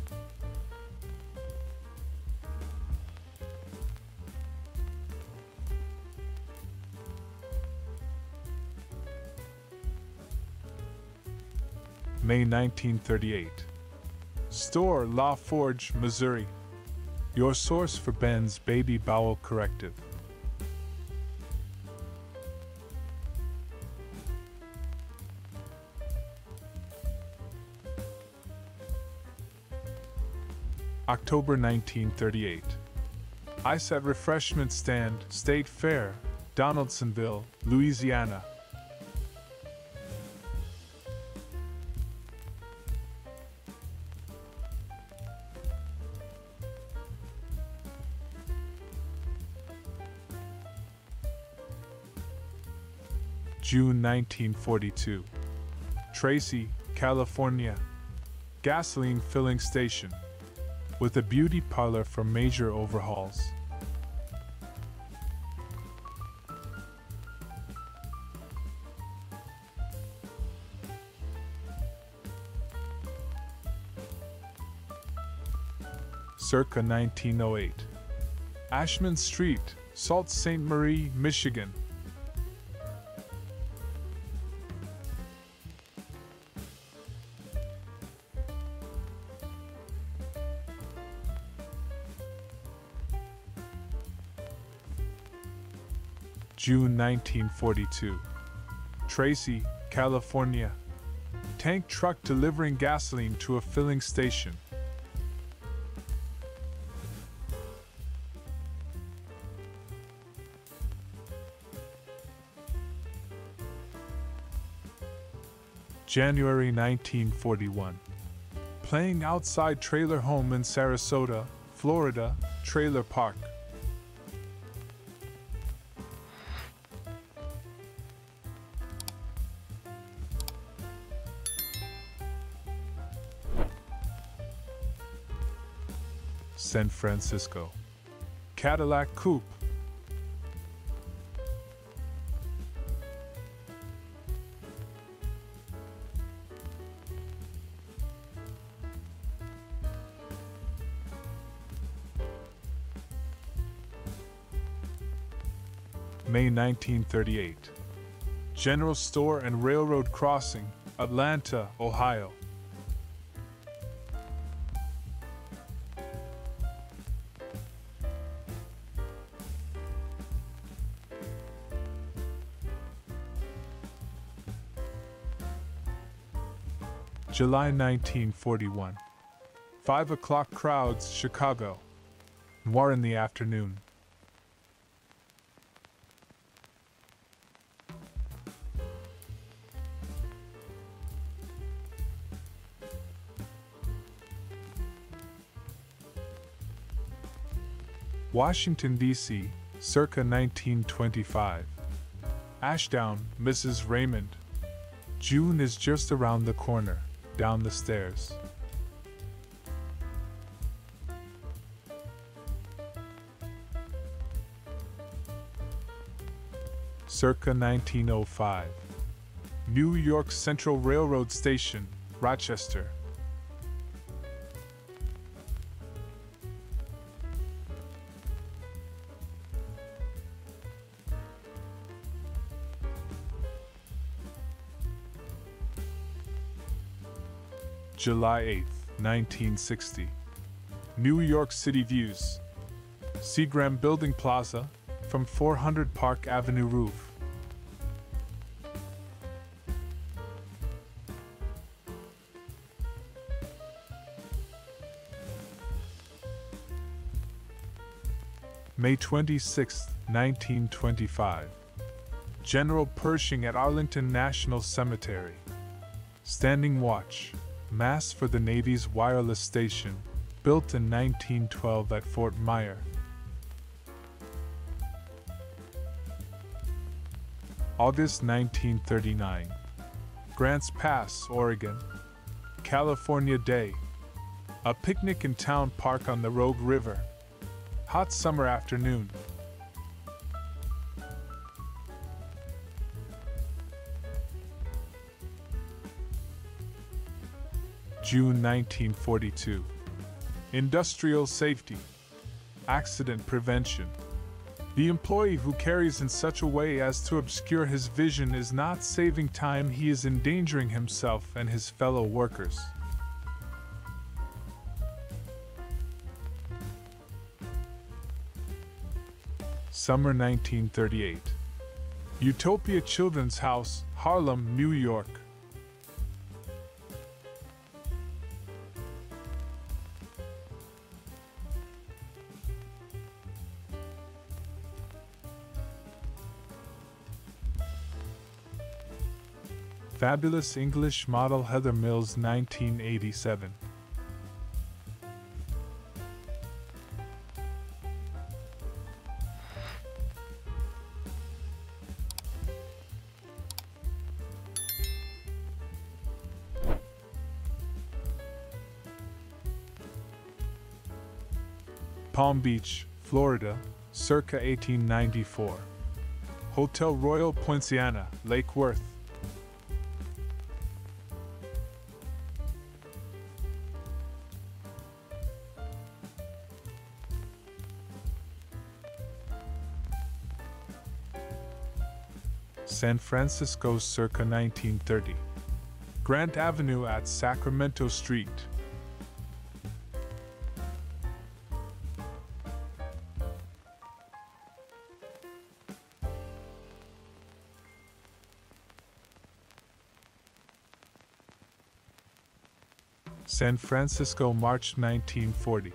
May 1938. Store, La Forge, Missouri. Your source for Ben's baby bowel corrective. October 1938. Ice at Refreshment Stand, State Fair, Donaldsonville, Louisiana. June 1942. Tracy, California. Gasoline filling station. With a beauty parlor for major overhauls. Circa 1908. Ashman Street, Sault Ste. Marie, Michigan. June 1942. Tracy, California. Tank truck delivering gasoline to a filling station. January 1941. Playing outside trailer home in Sarasota, Florida, trailer park. San Francisco. Cadillac Coupe. May 1938. General Store and Railroad Crossing, Atlanta, Ohio. July 1941. 5 o'clock crowds, Chicago. War in the afternoon. Washington, D.C., circa 1925. Ashdown, Mrs. Raymond. June is just around the corner, down the stairs. Circa 1905. New York Central Railroad Station, Rochester. July 8, 1960. New York City views. Seagram Building Plaza from 400 Park Avenue roof. May 26, 1925. General Pershing at Arlington National Cemetery. Standing watch. Mass for the Navy's wireless station, built in 1912 at Fort Myer. August 1939. Grants Pass, Oregon. California Day. A picnic in town park on the Rogue River. Hot summer afternoon. June 1942. Industrial safety. Accident prevention. The employee who carries in such a way as to obscure his vision is not saving time, he is endangering himself and his fellow workers. Summer 1938. Utopia Children's House, Harlem, New York. Fabulous English Model Heather Mills 1987. Palm Beach, Florida, circa 1894. Hotel Royal Poinciana, Lake Worth. San Francisco circa 1930. Grant Avenue at Sacramento Street. San Francisco, March 1940.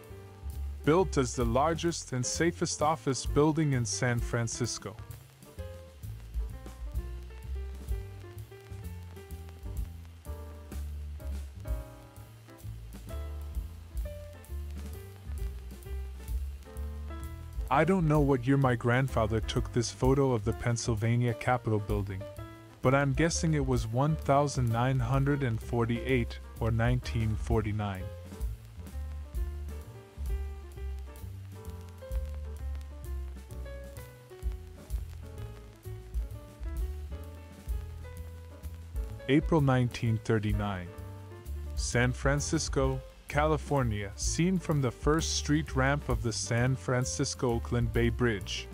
Built as the largest and safest office building in San Francisco. I don't know what year my grandfather took this photo of the Pennsylvania Capitol building, but I'm guessing it was 1948 or 1949. April 1939. San Francisco, California, seen from the first street ramp of the San Francisco Oakland Bay Bridge.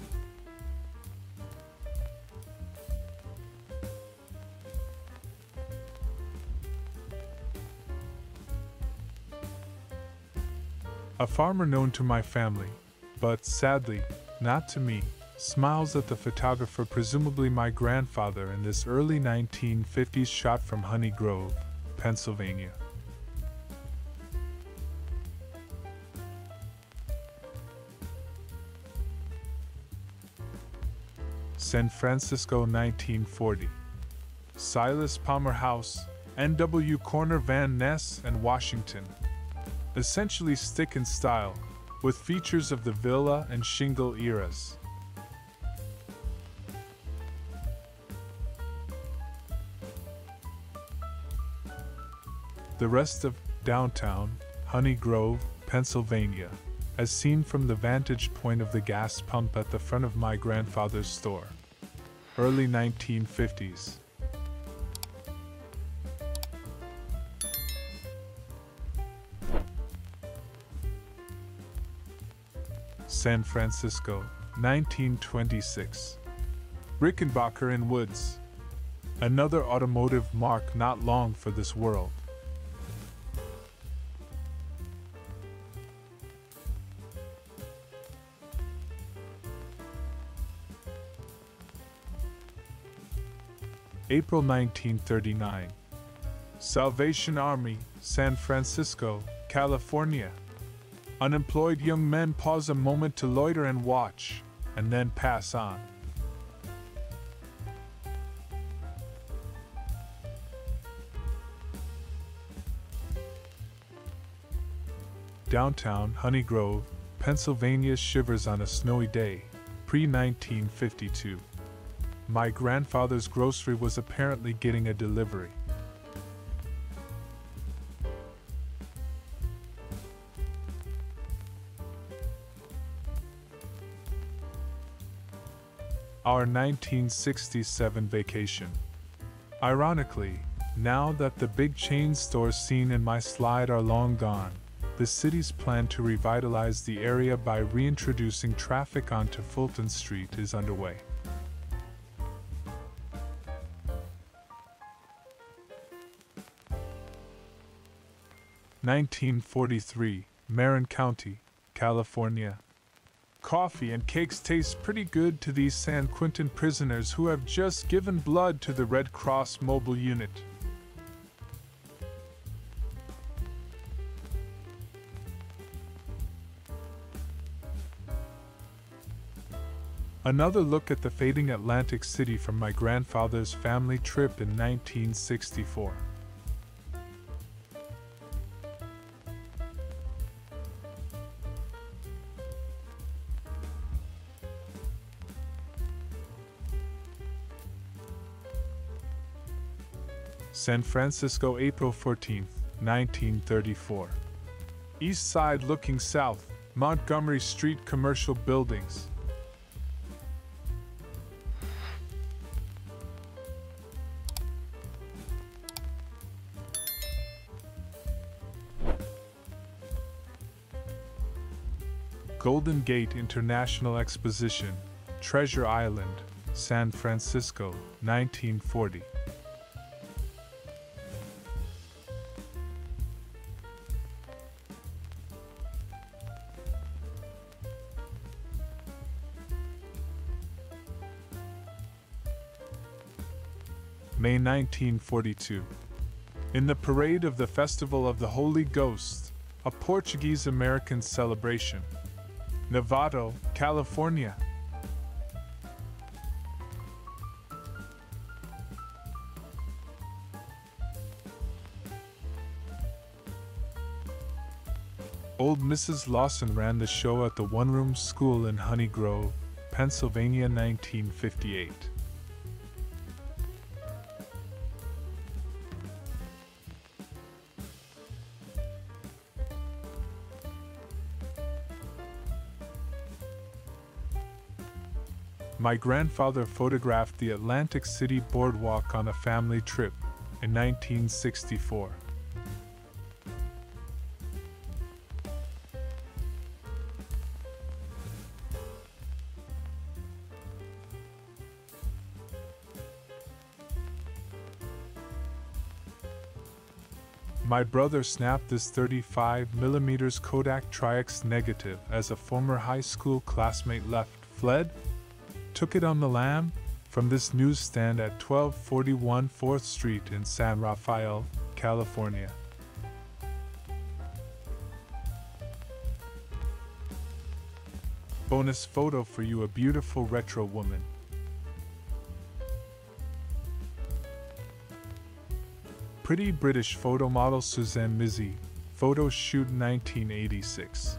A farmer known to my family, but sadly, not to me, smiles at the photographer, presumably my grandfather, in this early 1950s shot from Honey Grove, Pennsylvania. San Francisco 1940. Silas Palmer House, N.W. Corner Van Ness and Washington. Essentially stick in style, with features of the villa and shingle eras. The rest of downtown, Honey Grove, Pennsylvania, as seen from the vantage point of the gas pump at the front of my grandfather's store. Early 1950s. San Francisco, 1926. Rickenbacker and Woods. Another automotive marque not long for this world. April 1939. Salvation Army, San Francisco, California. Unemployed young men pause a moment to loiter and watch, and then pass on. Downtown Honey Grove, Pennsylvania shivers on a snowy day, pre 1952. My grandfather's grocery was apparently getting a delivery. Our 1967 vacation. Ironically, now that the big chain stores seen in my slide are long gone, the city's plan to revitalize the area by reintroducing traffic onto Fulton Street is underway. 1943, Marin County, California. coffee, and cakes taste pretty good to these San Quentin prisoners who have just given blood to the Red Cross mobile unit. Another look at the fading Atlantic City from my grandfather's family trip in 1964. San Francisco, April 14, 1934. East side looking south, Montgomery Street commercial buildings. Golden Gate International Exposition, Treasure Island, San Francisco, 1940. 1942. In the parade of the Festival of the Holy Ghost, a Portuguese American celebration. Novato, California. Old Mrs. Lawson ran the show at the one room school in Honey Grove, Pennsylvania, 1958. My grandfather photographed the Atlantic City boardwalk on a family trip in 1964. My brother snapped this 35mm Kodak Tri-X negative as a former high school classmate left, fled, took it on the lam from this newsstand at 1241 4th Street in San Rafael, California. Bonus photo for you a beautiful retro woman. Pretty British photo model Suzanne Mizzi, photo shoot 1986.